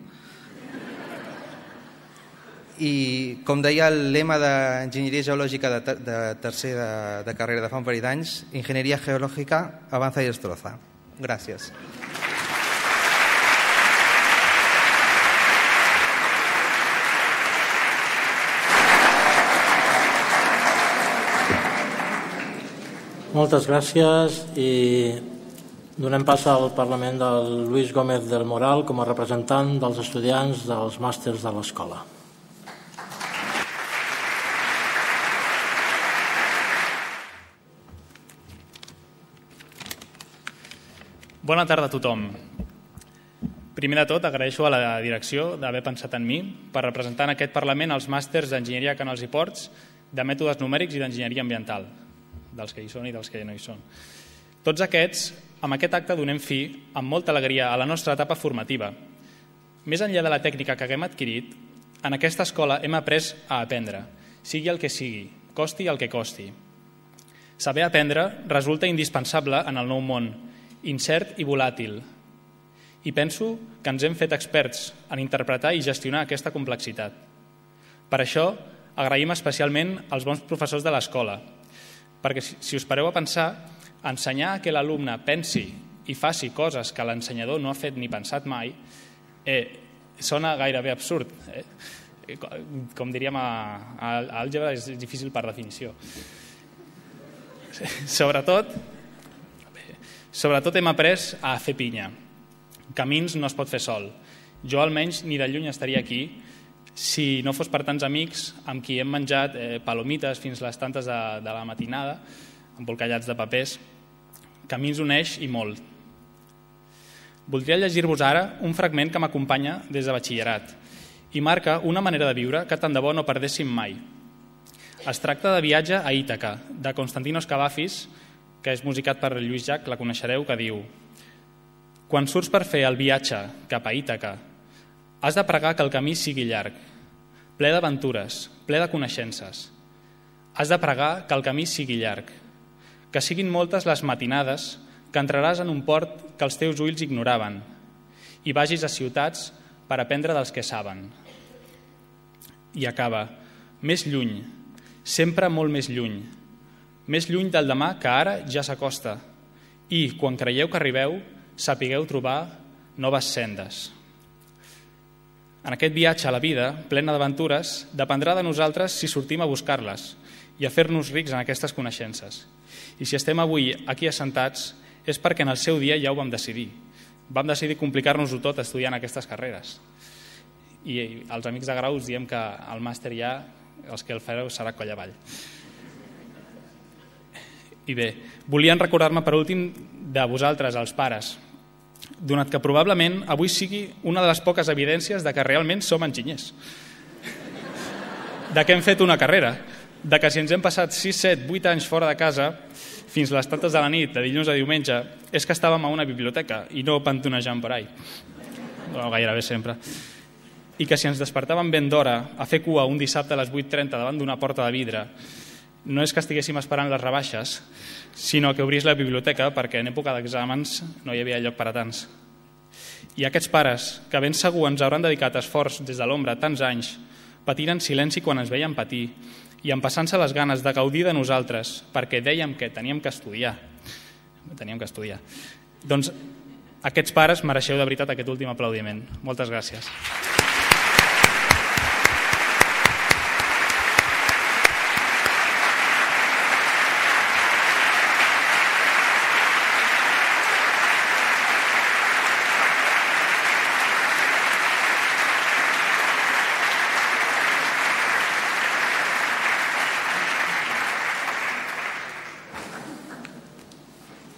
I, com deia el lema d'Enginyeria Geològica de, ter de tercer de, de carrera de fa un parell d'anys, Enginyeria Geològica avanza i destroza. Gràcies. Moltes gràcies i donem pas al Parlament del Lluís Gómez del Moral com a representant dels estudiants dels màsters de l'escola. Bona tarda a tothom. Primer de tot, agraeixo a la direcció d'haver pensat en mi per representar en aquest Parlament els màsters d'Enginyeria Canals i Ports, de mètodes numèrics i d'enginyeria ambiental, dels que hi són i dels que no hi són. Tots aquests, amb aquest acte donem fi, amb molta alegria, a la nostra etapa formativa. Més enllà de la tècnica que haguem adquirit, en aquesta escola hem après a aprendre, sigui el que sigui, costi el que costi. Saber aprendre resulta indispensable en el nou món, incert i volàtil. I penso que ens hem fet experts en interpretar i gestionar aquesta complexitat. Per això, agraïm especialment als bons professors de l'escola, perquè si, si us pareu a pensar, ensenyar que l'alumne pensi i faci coses que l'ensenyador no ha fet ni pensat mai eh, sona gairebé absurd. Eh? Eh, co- Com diríem a, a, a àlgebra, és difícil per definició. Sobretot, sobretot hem après a fer pinya. Camins no es pot fer sol. Jo almenys ni de lluny estaria aquí si no fos per tants amics amb qui hem menjat eh, palomites fins les tantes de, de la matinada, embolcallats de papers. Camins uneix i molt. Voldria llegir-vos ara un fragment que m'acompanya des de batxillerat i marca una manera de viure que tant de bo no perdéssim mai. Es tracta de Viatge a Ítaca, de Constantinos Cavafis, que és musicat per Lluís Llach, la coneixereu, que diu Quan surts per fer el viatge cap a Ítaca, has de pregar que el camí sigui llarg, ple d'aventures, ple de coneixences. Has de pregar que el camí sigui llarg, que siguin moltes les matinades que entraràs en un port que els teus ulls ignoraven i vagis a ciutats per aprendre dels que saben. I acaba, més lluny, sempre molt més lluny, més lluny del demà que ara ja s'acosta, i, quan creieu que arribeu, sapigueu trobar noves sendes. En aquest viatge a la vida, plena d'aventures, dependrà de nosaltres si sortim a buscar-les i a fer-nos rics en aquestes coneixences. I si estem avui aquí assentats és perquè en el seu dia ja ho vam decidir. Vam decidir complicar-nos-ho tot estudiant aquestes carreres. I els amics de grau us diem que al màster ja els que el fareu serà coll avall. I bé, volien recordar-me per últim de vosaltres, els pares. Donat que probablement avui sigui una de les poques evidències de que realment som enginyers. De que hem fet una carrera, de que si ens hem passat 6, 7, 8 anys fora de casa, fins a les tantes de la nit, de dilluns a diumenge, és que estàvem a una biblioteca i no pantonejant per ahí. No, gairebé sempre. I que si ens despertàvem ben d'hora a fer cua un dissabte a les 8.30 davant d'una porta de vidre, no és que estiguéssim esperant les rebaixes, sinó que obrís la biblioteca perquè en època d'exàmens no hi havia lloc per a tants. I aquests pares, que ben segur ens hauran dedicat esforç des de l'ombra tants anys, patint en silenci quan ens veien patir i empassant-se les ganes de gaudir de nosaltres perquè dèiem que teníem que estudiar. Teníem que estudiar. Doncs aquests pares mereixeu de veritat aquest últim aplaudiment. Moltes gràcies.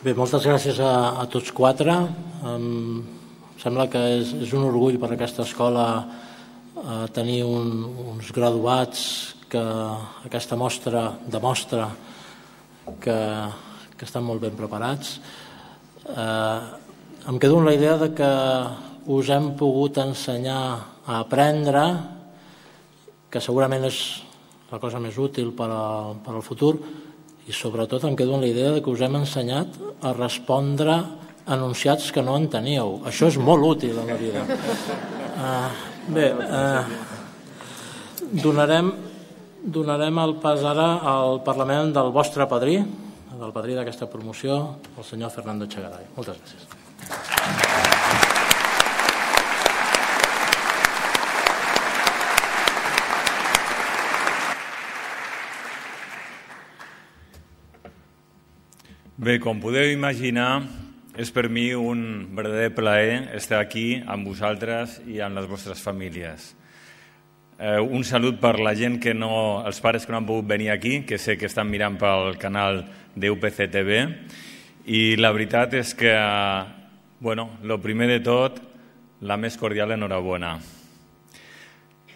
Bé, moltes gràcies a, a tots quatre. Em sembla que és, és un orgull per a aquesta escola eh, tenir un, uns graduats que aquesta mostra demostra que, que estan molt ben preparats. Eh, em quedo amb la idea de que us hem pogut ensenyar a aprendre, que segurament és la cosa més útil per al, per al futur, i sobretot em quedo amb la idea de que us hem ensenyat a respondre anunciats que no en teníeu. Això és molt útil a la vida. Uh, bé, uh, donarem, donarem el pas ara al Parlament del vostre padrí, del padrí d'aquesta promoció, el senyor Fernando Chagaray. Moltes gràcies. Bé, com podeu imaginar, és per mi un verdader plaer estar aquí amb vosaltres i amb les vostres famílies. Eh, un salut per la gent que no, els pares que no han pogut venir aquí, que sé que estan mirant pel canal d'UPC TV, i la veritat és que, bueno, lo primer de tot, la més cordial enhorabona.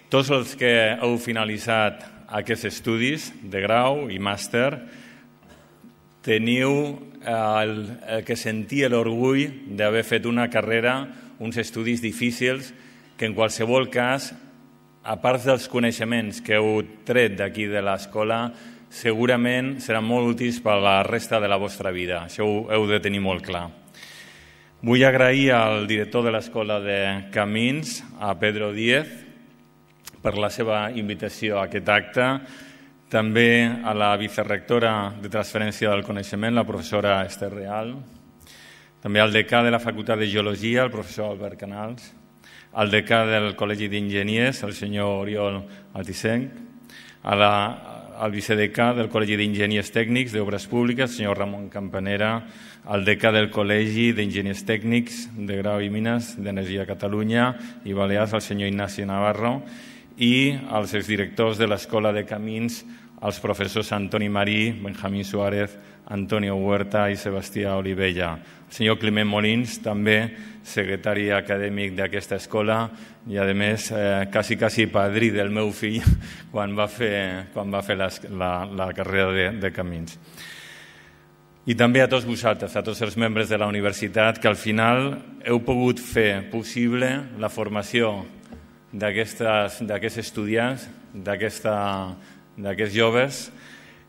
Tots els que heu finalitzat aquests estudis de grau i màster, teniu el, el que sentia l'orgull d'haver fet una carrera, uns estudis difícils, que en qualsevol cas, a part dels coneixements que heu tret d'aquí de l'escola, segurament seran molt útils per a la resta de la vostra vida. Això ho heu de tenir molt clar. Vull agrair al director de l'Escola de Camins, a Pedro Díez, per la seva invitació a aquest acte, també a la vicerrectora de transferència del coneixement, la professora Esther Real, també al decà de la Facultat de Geologia, el professor Albert Canals, al decà del Col·legi d'Enginyers, el senyor Oriol Altisenc, a la, al vicedecà del Col·legi d'Enginyers Tècnics d'Obres Públiques, el senyor Ramon Campanera, al decà del Col·legi d'Enginyers Tècnics de Grau i Mines d'Energia Catalunya i Balears, el senyor Ignacio Navarro, i als exdirectors de l'Escola de Camins, els professors Antoni Marí, Benjamín Suárez, Antonio Huerta i Sebastià Olivella. El senyor Climent Molins, també secretari acadèmic d'aquesta escola i, a més, eh, quasi, quasi padrí del meu fill quan va fer, quan va fer la, la, la carrera de, de Camins. I també a tots vosaltres, a tots els membres de la universitat, que al final heu pogut fer possible la formació d'aquests estudiants, d'aquests joves,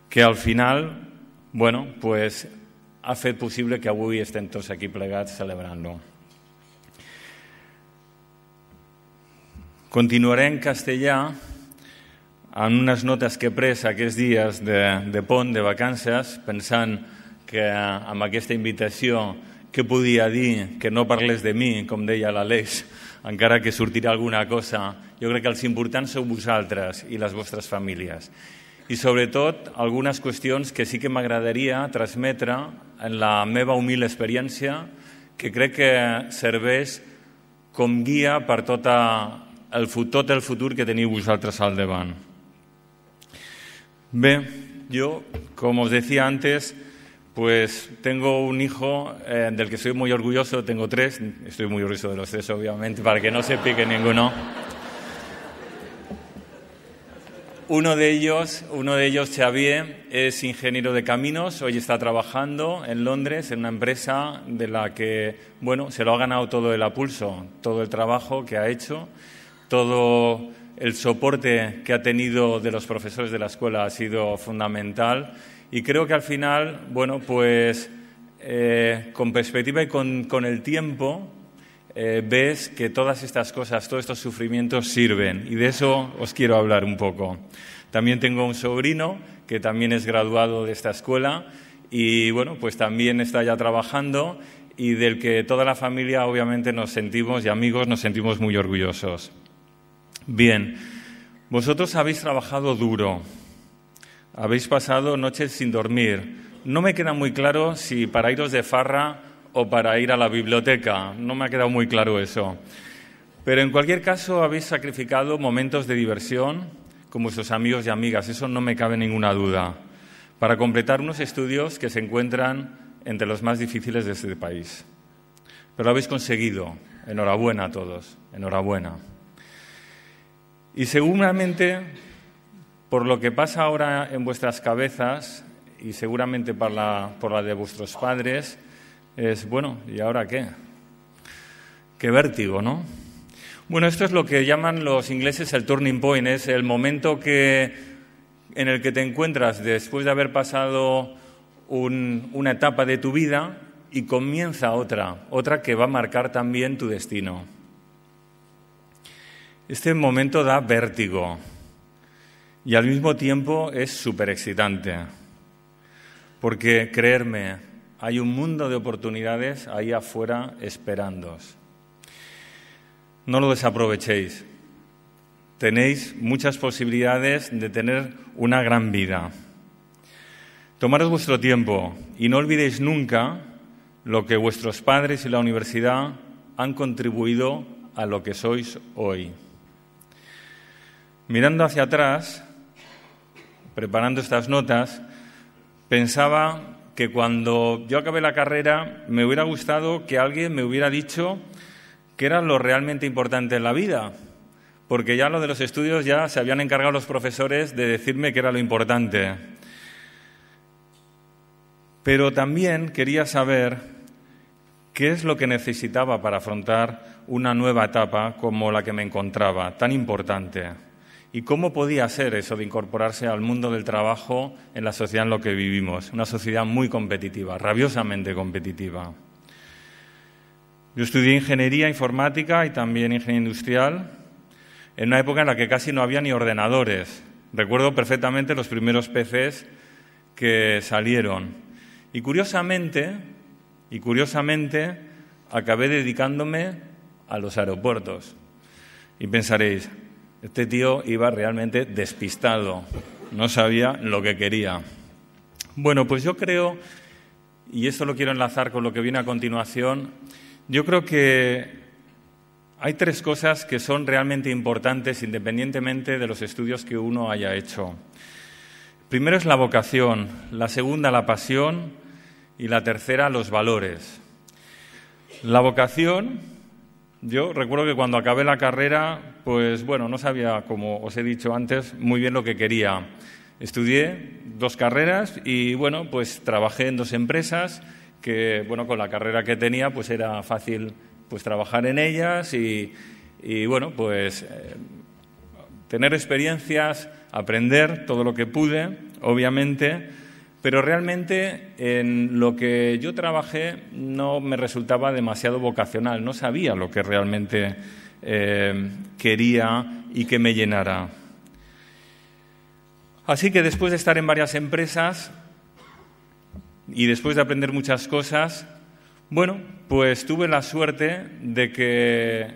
que al final bueno, pues, ha fet possible que avui estem tots aquí plegats celebrant-lo. Continuaré en castellà amb unes notes que he pres aquests dies de, de pont, de vacances, pensant que amb aquesta invitació què podia dir que no parlés de mi, com deia l'Àlex, encara que sortirà alguna cosa, jo crec que els importants sou vosaltres i les vostres famílies. I sobretot algunes qüestions que sí que m'agradaria transmetre en la meva humil experiència, que crec que serveix com guia per tota el, tot el futur que teniu vosaltres al davant. Bé, jo, com us decía antes, pues tengo un hijo eh, del que estoy muy orgulloso, tengo tres, estoy muy orgulloso de los tres, obviamente, para que no se pique ninguno. Uno de ellos, uno de ellos, Xavier, es ingeniero de caminos. Hoy está trabajando en Londres en una empresa de la que, bueno, se lo ha ganado todo el apulso, todo el trabajo que ha hecho, todo el soporte que ha tenido de los profesores de la escuela ha sido fundamental. Y creo que al final, bueno, pues eh, con perspectiva y con, con el tiempo, eh, ves que todas estas cosas, todos estos sufrimientos sirven y de eso os quiero hablar un poco. También tengo un sobrino que también es graduado de esta escuela y bueno, pues también está ya trabajando y del que toda la familia obviamente nos sentimos y amigos nos sentimos muy orgullosos. Bien, vosotros habéis trabajado duro, habéis pasado noches sin dormir. No me queda muy claro si para iros de farra o para ir a la biblioteca. No me ha quedado muy claro eso. Pero en cualquier caso habéis sacrificado momentos de diversión con vuestros amigos y amigas, eso no me cabe ninguna duda, para completar unos estudios que se encuentran entre los más difíciles de este país. Pero lo habéis conseguido. Enhorabuena a todos. Enhorabuena. Y seguramente, por lo que pasa ahora en vuestras cabezas, y seguramente por la, de vuestros padres, es, bueno, ¿y ahora qué? Qué vértigo, ¿no? Bueno, esto es lo que llaman los ingleses el turning point, es el momento que, en el que te encuentras después de haber pasado una etapa de tu vida y comienza otra, otra que va a marcar también tu destino. Este momento da vértigo y al mismo tiempo es súper excitante, porque creerme, hay un mundo de oportunidades ahí afuera esperándoos. No lo desaprovechéis. Tenéis muchas posibilidades de tener una gran vida. Tomaros vuestro tiempo y no olvidéis nunca lo que vuestros padres y la universidad han contribuido a lo que sois hoy. Mirando hacia atrás, preparando estas notas, pensaba que cuando yo acabé la carrera me hubiera gustado que alguien me hubiera dicho qué era lo realmente importante en la vida, porque ya lo de los estudios ya se habían encargado los profesores de decirme qué era lo importante. Pero también quería saber qué es lo que necesitaba para afrontar una nueva etapa como la que me encontraba, tan importante. ¿Y cómo podía ser eso de incorporarse al mundo del trabajo en la sociedad en la que vivimos? Una sociedad muy competitiva, rabiosamente competitiva. Yo estudié ingeniería informática y también ingeniería industrial en una época en la que casi no había ni ordenadores. Recuerdo perfectamente los primeros PCs que salieron. Y curiosamente, y curiosamente, acabé dedicándome a los aeropuertos. Y pensaréis, este tío iba realmente despistado, no sabía lo que quería. Bueno, pues yo creo, y esto lo quiero enlazar con lo que viene a continuación, yo creo que hay tres cosas que son realmente importantes independientemente de los estudios que uno haya hecho. Primero es la vocación, la segunda la pasión y la tercera los valores. La vocación yo recuerdo que cuando acabé la carrera, pues bueno, no sabía, como os he dicho antes, muy bien lo que quería. Estudié dos carreras y bueno, pues trabajé en dos empresas que, bueno, con la carrera que tenía, pues era fácil pues trabajar en ellas y, bueno, pues eh, tener experiencias, aprender todo lo que pude, obviamente, pero realmente en lo que yo trabajé no me resultaba demasiado vocacional, no sabía lo que realmente eh, quería y que me llenara. Así que después de estar en varias empresas y después de aprender muchas cosas, bueno, pues tuve la suerte de que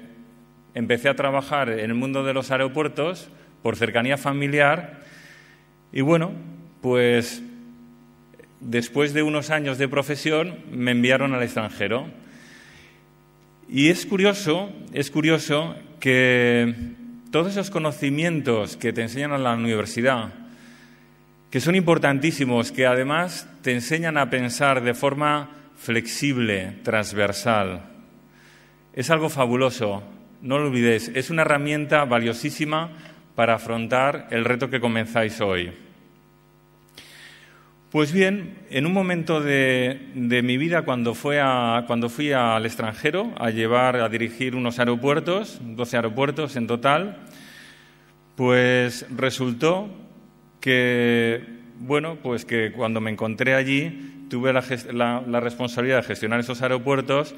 empecé a trabajar en el mundo de los aeropuertos por cercanía familiar y bueno, pues después de unos años de profesión, me enviaron al extranjero. Y es curioso, es curioso que todos esos conocimientos que te enseñan en la universidad, que son importantísimos, que además te enseñan a pensar de forma flexible, transversal. Es algo fabuloso, no lo olvidéis, es una herramienta valiosísima para afrontar el reto que comenzáis hoy. Pues bien, en un momento de, mi vida, cuando, cuando fui al extranjero a llevar, a dirigir unos aeropuertos, 12 aeropuertos en total, pues resultó que, bueno, pues que cuando me encontré allí tuve la, la responsabilidad de gestionar esos aeropuertos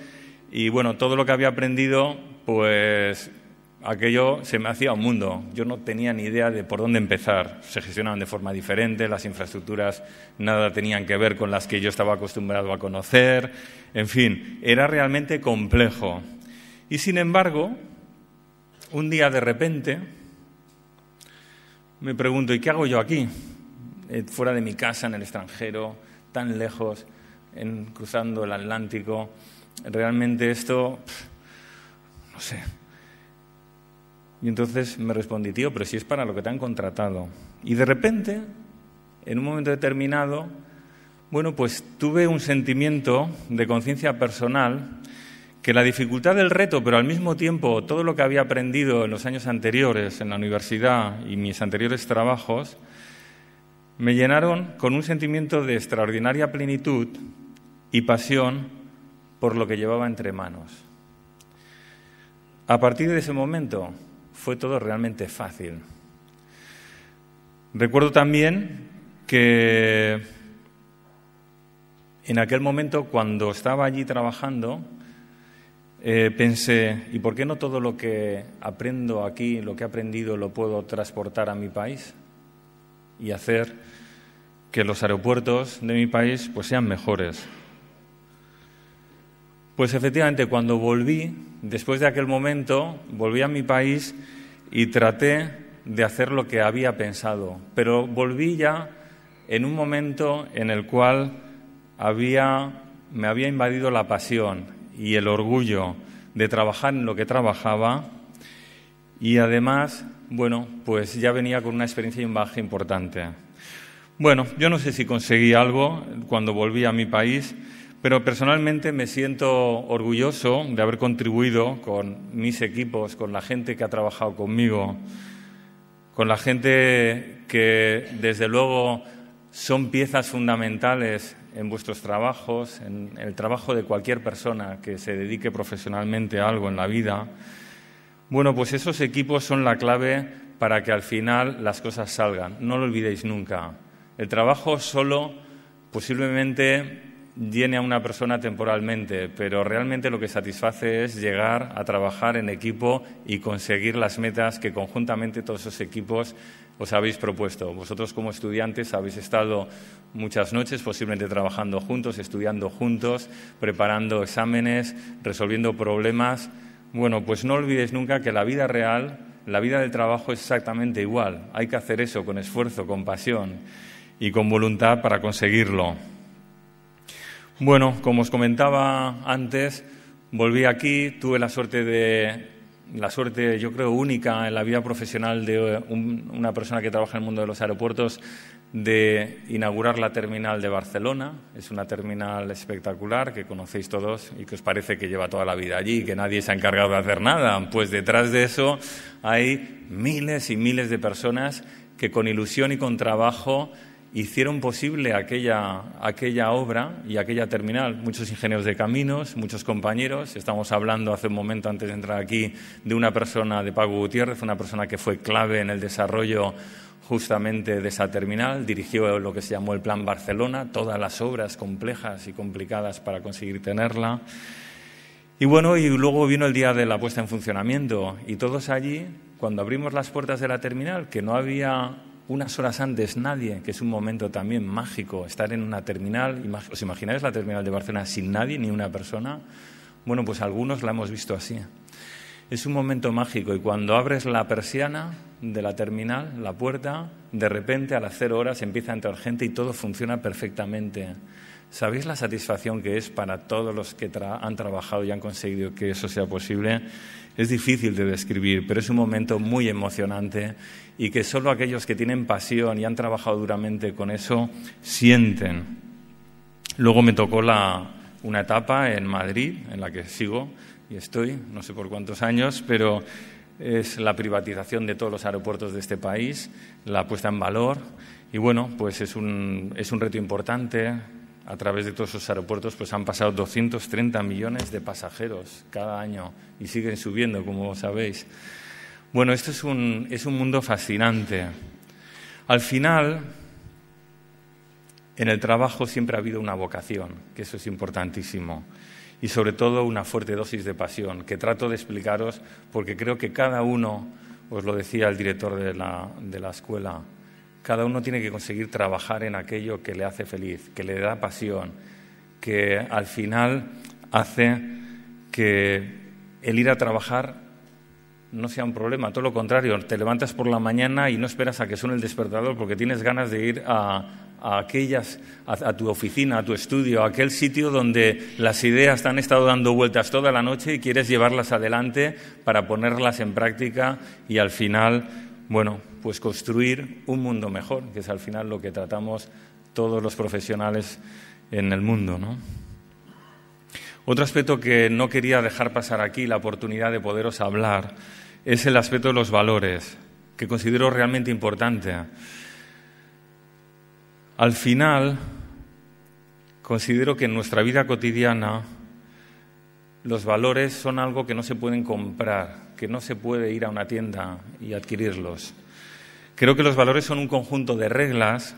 y, bueno, todo lo que había aprendido, pues aquello se me hacía un mundo. Yo no tenía ni idea de por dónde empezar. Se gestionaban de forma diferente, las infraestructuras nada tenían que ver con las que yo estaba acostumbrado a conocer. En fin, era realmente complejo. Y sin embargo, un día de repente me pregunto, ¿y qué hago yo aquí? Eh, fuera de mi casa, en el extranjero, tan lejos, en, cruzando el Atlántico. Realmente esto, no sé, y entonces me respondí, tío, pero si es para lo que te han contratado. Y de repente, en un momento determinado, bueno, pues tuve un sentimiento de conciencia personal que la dificultad del reto, pero al mismo tiempo todo lo que había aprendido en los años anteriores en la universidad y mis anteriores trabajos, me llenaron con un sentimiento de extraordinaria plenitud y pasión por lo que llevaba entre manos. A partir de ese momento, fue todo realmente fácil. Recuerdo también que en aquel momento, cuando estaba allí trabajando, eh, pensé, ¿y por qué no todo lo que aprendo aquí, lo que he aprendido, lo puedo transportar a mi país y hacer que los aeropuertos de mi país pues, sean mejores? Pues efectivamente, cuando volví, después de aquel momento, volví a mi país y traté de hacer lo que había pensado, pero volví ya en un momento en el cual me había invadido la pasión y el orgullo de trabajar en lo que trabajaba y además, bueno, pues ya venía con una experiencia y un baje importante. Bueno, yo no sé si conseguí algo cuando volví a mi país, pero personalmente me siento orgulloso de haber contribuido con mis equipos, con la gente que ha trabajado conmigo, con la gente que desde luego son piezas fundamentales en vuestros trabajos, en el trabajo de cualquier persona que se dedique profesionalmente a algo en la vida. Bueno, pues esos equipos son la clave para que al final las cosas salgan. No lo olvidéis nunca. El trabajo solo posiblemente llene a una persona temporalmente, pero realmente lo que satisface es llegar a trabajar en equipo y conseguir las metas que conjuntamente todos esos equipos os habéis propuesto. Vosotros como estudiantes habéis estado muchas noches posiblemente trabajando juntos, estudiando juntos, preparando exámenes, resolviendo problemas. Bueno, pues no olvidéis nunca que la vida real, la vida del trabajo es exactamente igual. Hay que hacer eso con esfuerzo, con pasión y con voluntad para conseguirlo. Bueno, como os comentaba antes, volví aquí, tuve la suerte de la suerte, yo creo, única en la vida profesional de una persona que trabaja en el mundo de los aeropuertos de inaugurar la terminal de Barcelona. Es una terminal espectacular que conocéis todos y que os parece que lleva toda la vida allí y que nadie se ha encargado de hacer nada. Pues detrás de eso hay miles y miles de personas que con ilusión y con trabajo hicieron posible aquella, aquella obra y aquella terminal. Muchos ingenieros de caminos, muchos compañeros. Estamos hablando hace un momento, antes de entrar aquí, de una persona de Pago Gutiérrez, una persona que fue clave en el desarrollo justamente de esa terminal, dirigió lo que se llamó el Plan Barcelona, todas las obras complejas y complicadas para conseguir tenerla. Y bueno, y luego vino el día de la puesta en funcionamiento y todos allí, cuando abrimos las puertas de la terminal, que no había unas horas antes nadie, que es un momento también mágico, estar en una terminal. ¿Os imagináis la terminal de Barcelona sin nadie, ni una persona? Bueno, pues algunos la hemos visto así. Es un momento mágico y cuando abres la persiana de la terminal, la puerta, de repente a las cero horas empieza a entrar gente y todo funciona perfectamente. ¿Sabéis la satisfacción que es para todos los que han trabajado y han conseguido que eso sea posible? Es difícil de describir, pero es un momento muy emocionante y que solo aquellos que tienen pasión y han trabajado duramente con eso sienten. Luego me tocó la, una etapa en Madrid, en la que sigo y estoy, no sé por cuántos años, pero es la privatización de todos los aeropuertos de este país, la puesta en valor. Y bueno, pues es un, es un reto importante, a través de todos esos aeropuertos pues han pasado 230 millones de pasajeros cada año y siguen subiendo, como sabéis. Bueno, esto es un, es un mundo fascinante. Al final, en el trabajo siempre ha habido una vocación, que eso es importantísimo, y sobre todo una fuerte dosis de pasión, que trato de explicaros porque creo que cada uno, os lo decía el director de la, de la escuela, cada uno tiene que conseguir trabajar en aquello que le hace feliz, que le da pasión, que al final hace que el ir a trabajar no sea un problema, todo lo contrario, te levantas por la mañana y no esperas a que suene el despertador porque tienes ganas de ir a, aquellas, a, tu oficina, a tu estudio, a aquel sitio donde las ideas te han estado dando vueltas toda la noche y quieres llevarlas adelante para ponerlas en práctica y al final, bueno, pues construir un mundo mejor, que es al final lo que tratamos todos los profesionales en el mundo. ¿no? Otro aspecto que no quería dejar pasar aquí, la oportunidad de poderos hablar, es el aspecto de los valores, que considero realmente importante. Al final, considero que en nuestra vida cotidiana los valores son algo que no se pueden comprar, que no se puede ir a una tienda y adquirirlos. Creo que los valores son un conjunto de reglas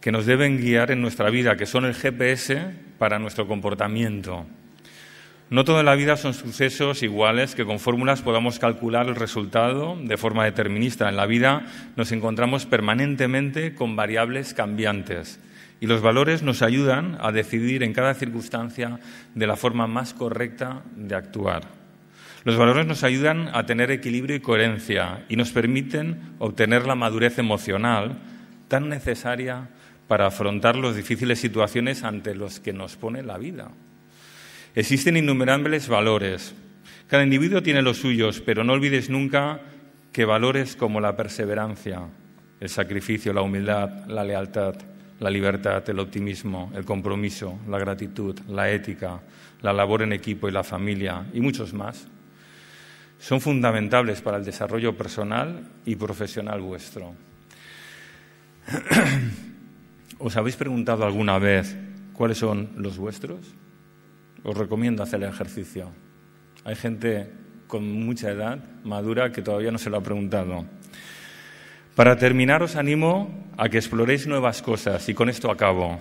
que nos deben guiar en nuestra vida, que son el GPS para nuestro comportamiento. No toda la vida son sucesos iguales que con fórmulas podamos calcular el resultado de forma determinista. En la vida nos encontramos permanentemente con variables cambiantes y los valores nos ayudan a decidir en cada circunstancia de la forma más correcta de actuar. Los valores nos ayudan a tener equilibrio y coherencia y nos permiten obtener la madurez emocional tan necesaria para afrontar las difíciles situaciones ante las que nos pone la vida. Existen innumerables valores. Cada individuo tiene los suyos, pero no olvides nunca que valores como la perseverancia, el sacrificio, la humildad, la lealtad, la libertad, el optimismo, el compromiso, la gratitud, la ética, la labor en equipo y la familia y muchos más son fundamentales para el desarrollo personal y profesional vuestro. ¿Os habéis preguntado alguna vez cuáles son los vuestros? Os recomiendo hacer el ejercicio. Hay gente con mucha edad, madura, que todavía no se lo ha preguntado. Para terminar, os animo a que exploréis nuevas cosas y con esto acabo.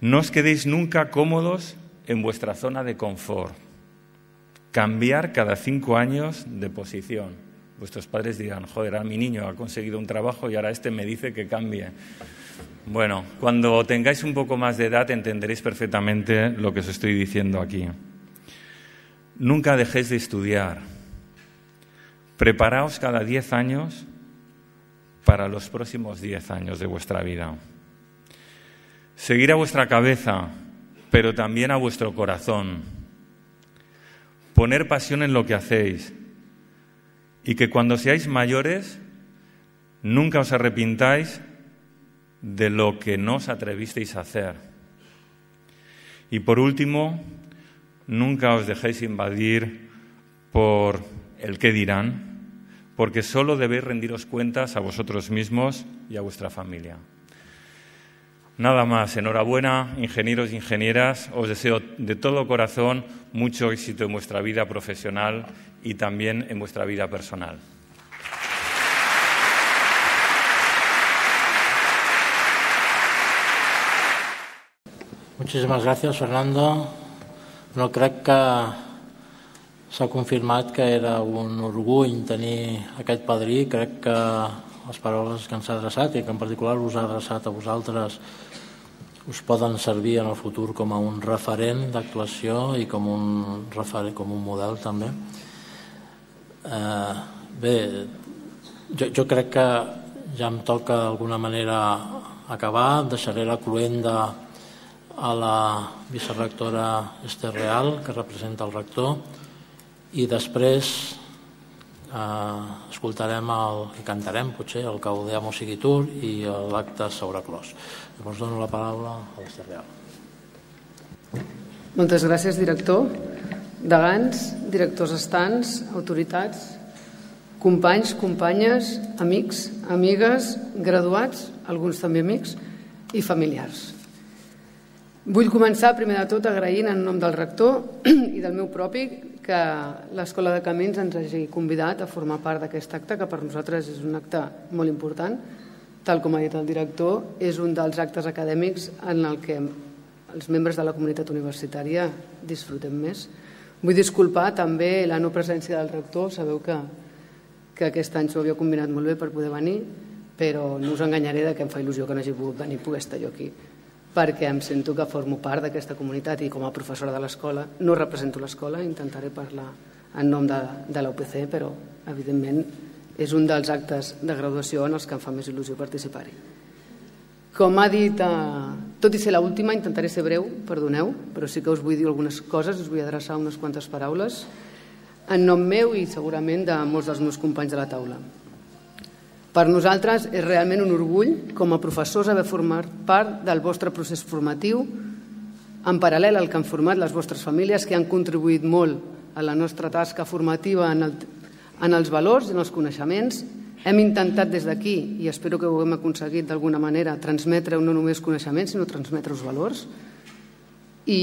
No os quedéis nunca cómodos en vuestra zona de confort cambiar cada cinco años de posición. Vuestros padres dirán, joder, a mi niño ha conseguido un trabajo y ahora este me dice que cambie. Bueno, cuando tengáis un poco más de edad entenderéis perfectamente lo que os estoy diciendo aquí. Nunca dejéis de estudiar. Preparaos cada diez años para los próximos diez años de vuestra vida. Seguir a vuestra cabeza, pero también a vuestro corazón poner pasión en lo que hacéis y que cuando seáis mayores nunca os arrepintáis de lo que no os atrevisteis a hacer. Y por último, nunca os dejéis invadir por el qué dirán, porque solo debéis rendiros cuentas a vosotros mismos y a vuestra familia. Nada más, enhorabuena, ingenieros e ingenieras. Os deseo de todo corazón mucho éxito en vuestra vida profesional y también en vuestra vida personal. Muchísimas gracias, Fernando. No crec que s'ha confirmat que era un orgull tenir aquest padrí. Crec que les paraules que ens ha adreçat i que en particular us ha adreçat a vosaltres us poden servir en el futur com a un referent d'actuació i com un, referent, com un model també. Eh, bé, jo, jo crec que ja em toca d'alguna manera acabar, deixaré la cluenda a la vicerrectora Esther Real, que representa el rector, i després eh, escoltarem el, i cantarem potser el Caudeamo Sigitur i l'acte sobre clos. Llavors dono la paraula a l'Ester Real. Moltes gràcies, director. Degans, directors estants, autoritats, companys, companyes, amics, amigues, graduats, alguns també amics, i familiars. Vull començar, primer de tot, agraint en nom del rector i del meu propi que l'Escola de Camins ens hagi convidat a formar part d'aquest acte, que per nosaltres és un acte molt important. Tal com ha dit el director, és un dels actes acadèmics en el que els membres de la comunitat universitària disfrutem més. Vull disculpar també la no presència del rector, sabeu que, que aquest any s'ho havia combinat molt bé per poder venir, però no us enganyaré de que em fa il·lusió que no hagi pogut venir i poder estar jo aquí perquè em sento que formo part d'aquesta comunitat i com a professora de l'escola no represento l'escola, intentaré parlar en nom de, de l'UPC, però evidentment és un dels actes de graduació en els que em fa més il·lusió participar-hi. Com ha dit, eh, tot i ser l'última, intentaré ser breu, perdoneu, però sí que us vull dir algunes coses, us vull adreçar unes quantes paraules en nom meu i segurament de molts dels meus companys de la taula. Per nosaltres és realment un orgull, com a professors, haver format part del vostre procés formatiu, en paral·lel al que han format les vostres famílies, que han contribuït molt a la nostra tasca formativa en, el, en els valors i en els coneixements. Hem intentat des d'aquí, i espero que ho hem aconseguit d'alguna manera, transmetre no només coneixements, sinó transmetre els valors. I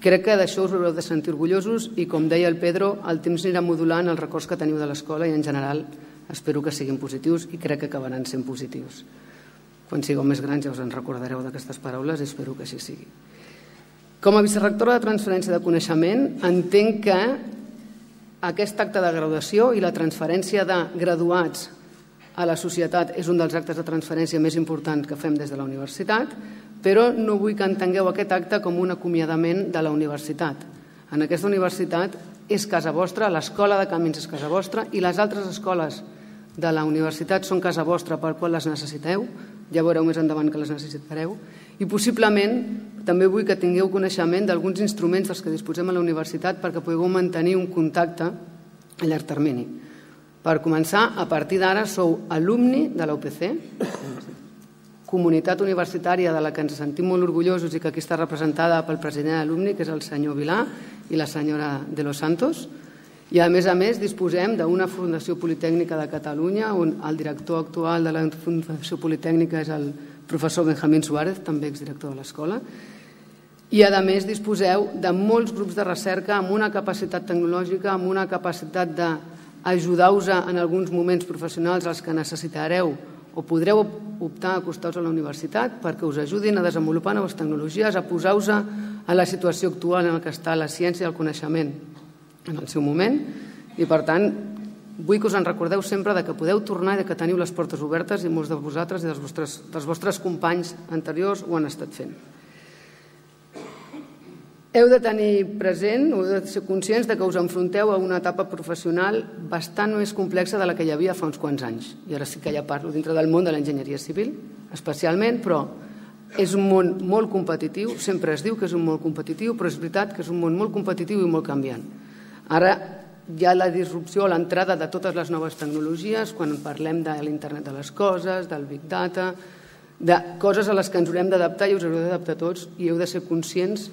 crec que d'això us haureu de sentir orgullosos i, com deia el Pedro, el temps anirà modulant els records que teniu de l'escola i, en general, Espero que siguin positius i crec que acabaran sent positius. Quan sigueu més grans ja us en recordareu d'aquestes paraules i espero que així sigui. Com a vicerrectora de transferència de coneixement, entenc que aquest acte de graduació i la transferència de graduats a la societat és un dels actes de transferència més importants que fem des de la universitat, però no vull que entengueu aquest acte com un acomiadament de la universitat. En aquesta universitat és casa vostra, l'escola de Camins és casa vostra i les altres escoles de la universitat són casa vostra per quan les necessiteu, ja veureu més endavant que les necessitareu, i possiblement també vull que tingueu coneixement d'alguns instruments dels que disposem a la universitat perquè pugueu mantenir un contacte a llarg termini. Per començar, a partir d'ara sou alumni de la UPC, comunitat universitària de la que ens sentim molt orgullosos i que aquí està representada pel president d'alumni, que és el senyor Vilà i la senyora de los Santos, i a més a més disposem d'una Fundació Politècnica de Catalunya on el director actual de la Fundació Politècnica és el professor Benjamín Suárez, també exdirector de l'escola. I a més disposeu de molts grups de recerca amb una capacitat tecnològica, amb una capacitat d'ajudar-vos en alguns moments professionals als que necessitareu o podreu optar a acostar-vos a la universitat perquè us ajudin a desenvolupar noves tecnologies, a posar-vos a la situació actual en la que està la ciència i el coneixement en el seu moment i per tant vull que us en recordeu sempre de que podeu tornar i de que teniu les portes obertes i molts de vosaltres i dels vostres, dels vostres companys anteriors ho han estat fent. Heu de tenir present, heu de ser conscients de que us enfronteu a una etapa professional bastant més complexa de la que hi havia fa uns quants anys. I ara sí que ja parlo dintre del món de l'enginyeria civil, especialment, però és un món molt competitiu, sempre es diu que és un món competitiu, però és veritat que és un món molt competitiu i molt canviant. Ara hi ha la disrupció, l'entrada de totes les noves tecnologies, quan parlem de l'internet de les coses, del big data, de coses a les que ens haurem d'adaptar i us haureu d'adaptar tots i heu de ser conscients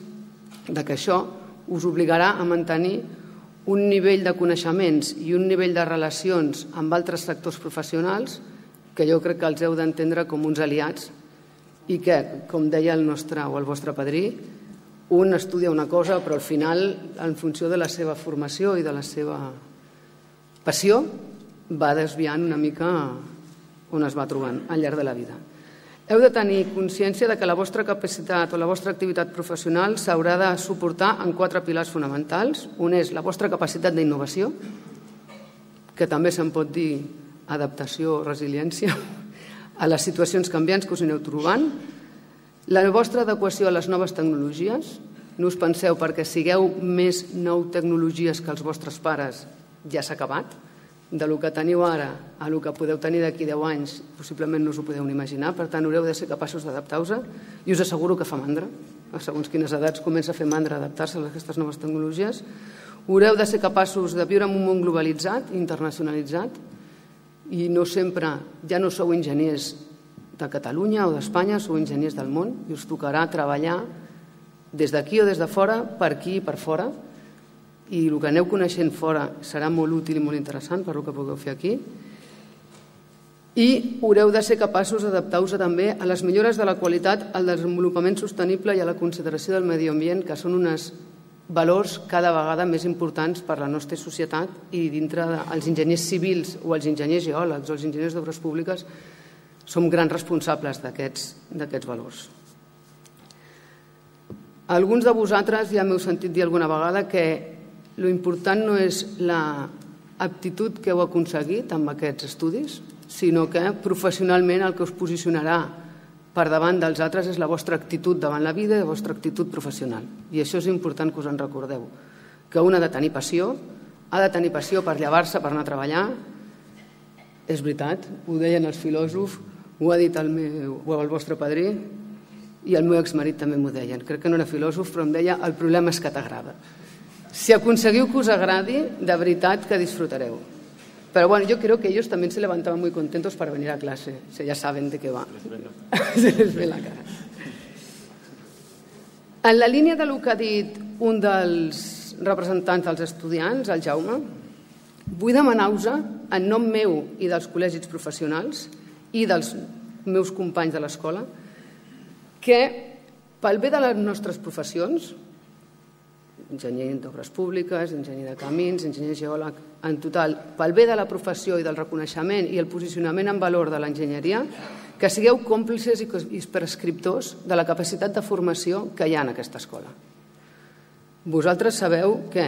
de que això us obligarà a mantenir un nivell de coneixements i un nivell de relacions amb altres sectors professionals que jo crec que els heu d'entendre com uns aliats i que, com deia el nostre o el vostre padrí, un estudia una cosa però al final en funció de la seva formació i de la seva passió va desviant una mica on es va trobant al llarg de la vida. Heu de tenir consciència de que la vostra capacitat o la vostra activitat professional s'haurà de suportar en quatre pilars fonamentals. Un és la vostra capacitat d'innovació, que també se'n pot dir adaptació o resiliència a les situacions canviants que us aneu trobant, la vostra adequació a les noves tecnologies, no us penseu perquè sigueu més nou tecnologies que els vostres pares ja s'ha acabat, de lo que teniu ara a lo que podeu tenir d'aquí 10 anys, possiblement no us ho podeu ni imaginar, per tant haureu de ser capaços d'adaptar-vos i us asseguro que fa mandra, a segons quines edats comença a fer mandra adaptar-se a aquestes noves tecnologies. Haureu de ser capaços de viure en un món globalitzat, internacionalitzat, i no sempre, ja no sou enginyers de Catalunya o d'Espanya, sou enginyers del món i us tocarà treballar des d'aquí o des de fora, per aquí i per fora, i el que aneu coneixent fora serà molt útil i molt interessant per el que pugueu fer aquí. I haureu de ser capaços d'adaptar-vos també a les millores de la qualitat, al desenvolupament sostenible i a la consideració del medi ambient, que són uns valors cada vegada més importants per a la nostra societat i dintre dels enginyers civils o els enginyers geòlegs o els enginyers d'obres públiques som grans responsables d'aquests valors. Alguns de vosaltres ja m'heu sentit dir alguna vegada que lo important no és l'aptitud que heu aconseguit amb aquests estudis, sinó que professionalment el que us posicionarà per davant dels altres és la vostra actitud davant la vida i la vostra actitud professional. I això és important que us en recordeu. Que un ha de tenir passió, ha de tenir passió per llevar-se, per anar a treballar. És veritat, ho deien els filòsofs, ho ha dit el, meu, el vostre padrí i el meu exmarit també m'ho deien. Crec que no era filòsof, però em deia el problema és que t'agrada. Si aconseguiu que us agradi, de veritat que disfrutareu. Pero bueno, yo creo que ellos también se levantaban muy contentos para venir a clase. O sea, ya saben de qué va. se les ve la cara. En la línia de lo que ha dit un dels representants dels estudiants, el Jaume, vull demanar-vos, en nom meu i dels col·legis professionals i dels meus companys de l'escola, que pel bé de les nostres professions, enginyer d'obres públiques, enginyer de camins, enginyer geòleg, en total, pel bé de la professió i del reconeixement i el posicionament en valor de l'enginyeria, que sigueu còmplices i prescriptors de la capacitat de formació que hi ha en aquesta escola. Vosaltres sabeu que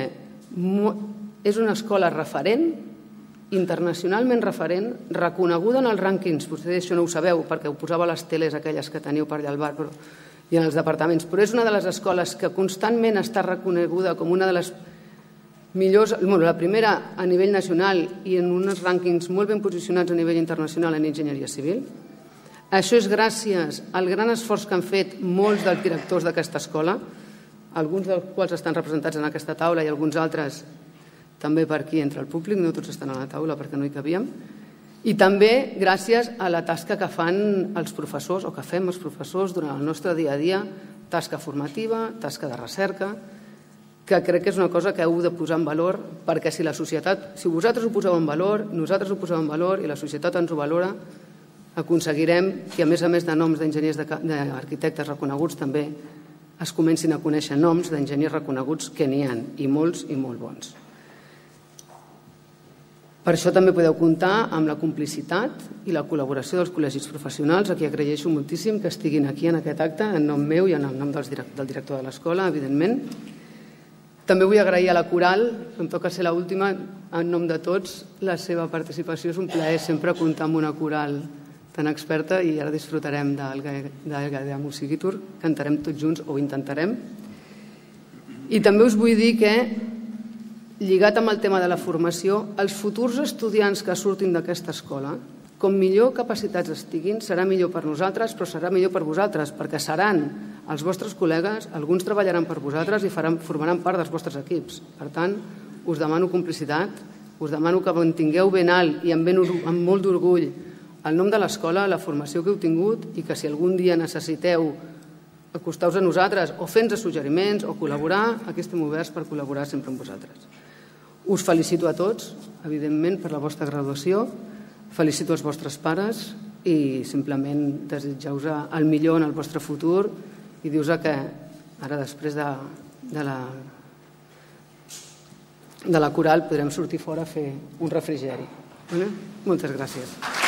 és una escola referent, internacionalment referent, reconeguda en els rànquings, potser això no ho sabeu perquè ho posava a les teles aquelles que teniu per allà al bar, però i en els departaments, però és una de les escoles que constantment està reconeguda com una de les millors, bueno, la primera a nivell nacional i en uns rànquings molt ben posicionats a nivell internacional en enginyeria civil. Això és gràcies al gran esforç que han fet molts dels directors d'aquesta escola, alguns dels quals estan representats en aquesta taula i alguns altres també per aquí entre el públic, no tots estan a la taula perquè no hi cabíem, i també gràcies a la tasca que fan els professors o que fem els professors durant el nostre dia a dia, tasca formativa, tasca de recerca, que crec que és una cosa que heu de posar en valor perquè si la societat, si vosaltres ho poseu en valor, nosaltres ho posem en valor i la societat ens ho valora, aconseguirem que a més a més de noms d'enginyers d'arquitectes reconeguts també es comencin a conèixer noms d'enginyers reconeguts que n'hi han i molts i molt bons. Per això també podeu comptar amb la complicitat i la col·laboració dels col·legis professionals, a qui agraeixo moltíssim que estiguin aquí en aquest acte, en nom meu i en el nom del director de l'escola, evidentment. També vull agrair a la Coral, em toca ser l'última, en nom de tots, la seva participació. És un plaer sempre comptar amb una coral tan experta i ara disfrutarem del Gaia Musiquitur, cantarem tots junts, o intentarem. I també us vull dir que lligat amb el tema de la formació, els futurs estudiants que surtin d'aquesta escola, com millor capacitats estiguin, serà millor per nosaltres, però serà millor per vosaltres, perquè seran els vostres col·legues, alguns treballaran per vosaltres i faran, formaran part dels vostres equips. Per tant, us demano complicitat, us demano que mantingueu ben alt i amb, ben, amb molt d'orgull el nom de l'escola, la formació que heu tingut i que si algun dia necessiteu acostar-vos a nosaltres o fer-nos suggeriments o col·laborar, aquí estem oberts per col·laborar sempre amb vosaltres. Us felicito a tots, evidentment, per la vostra graduació, felicito els vostres pares i simplement desitjar-vos el millor en el vostre futur i dius que ara després de, de la de la coral podrem sortir fora a fer un refrigeri. Moltes gràcies.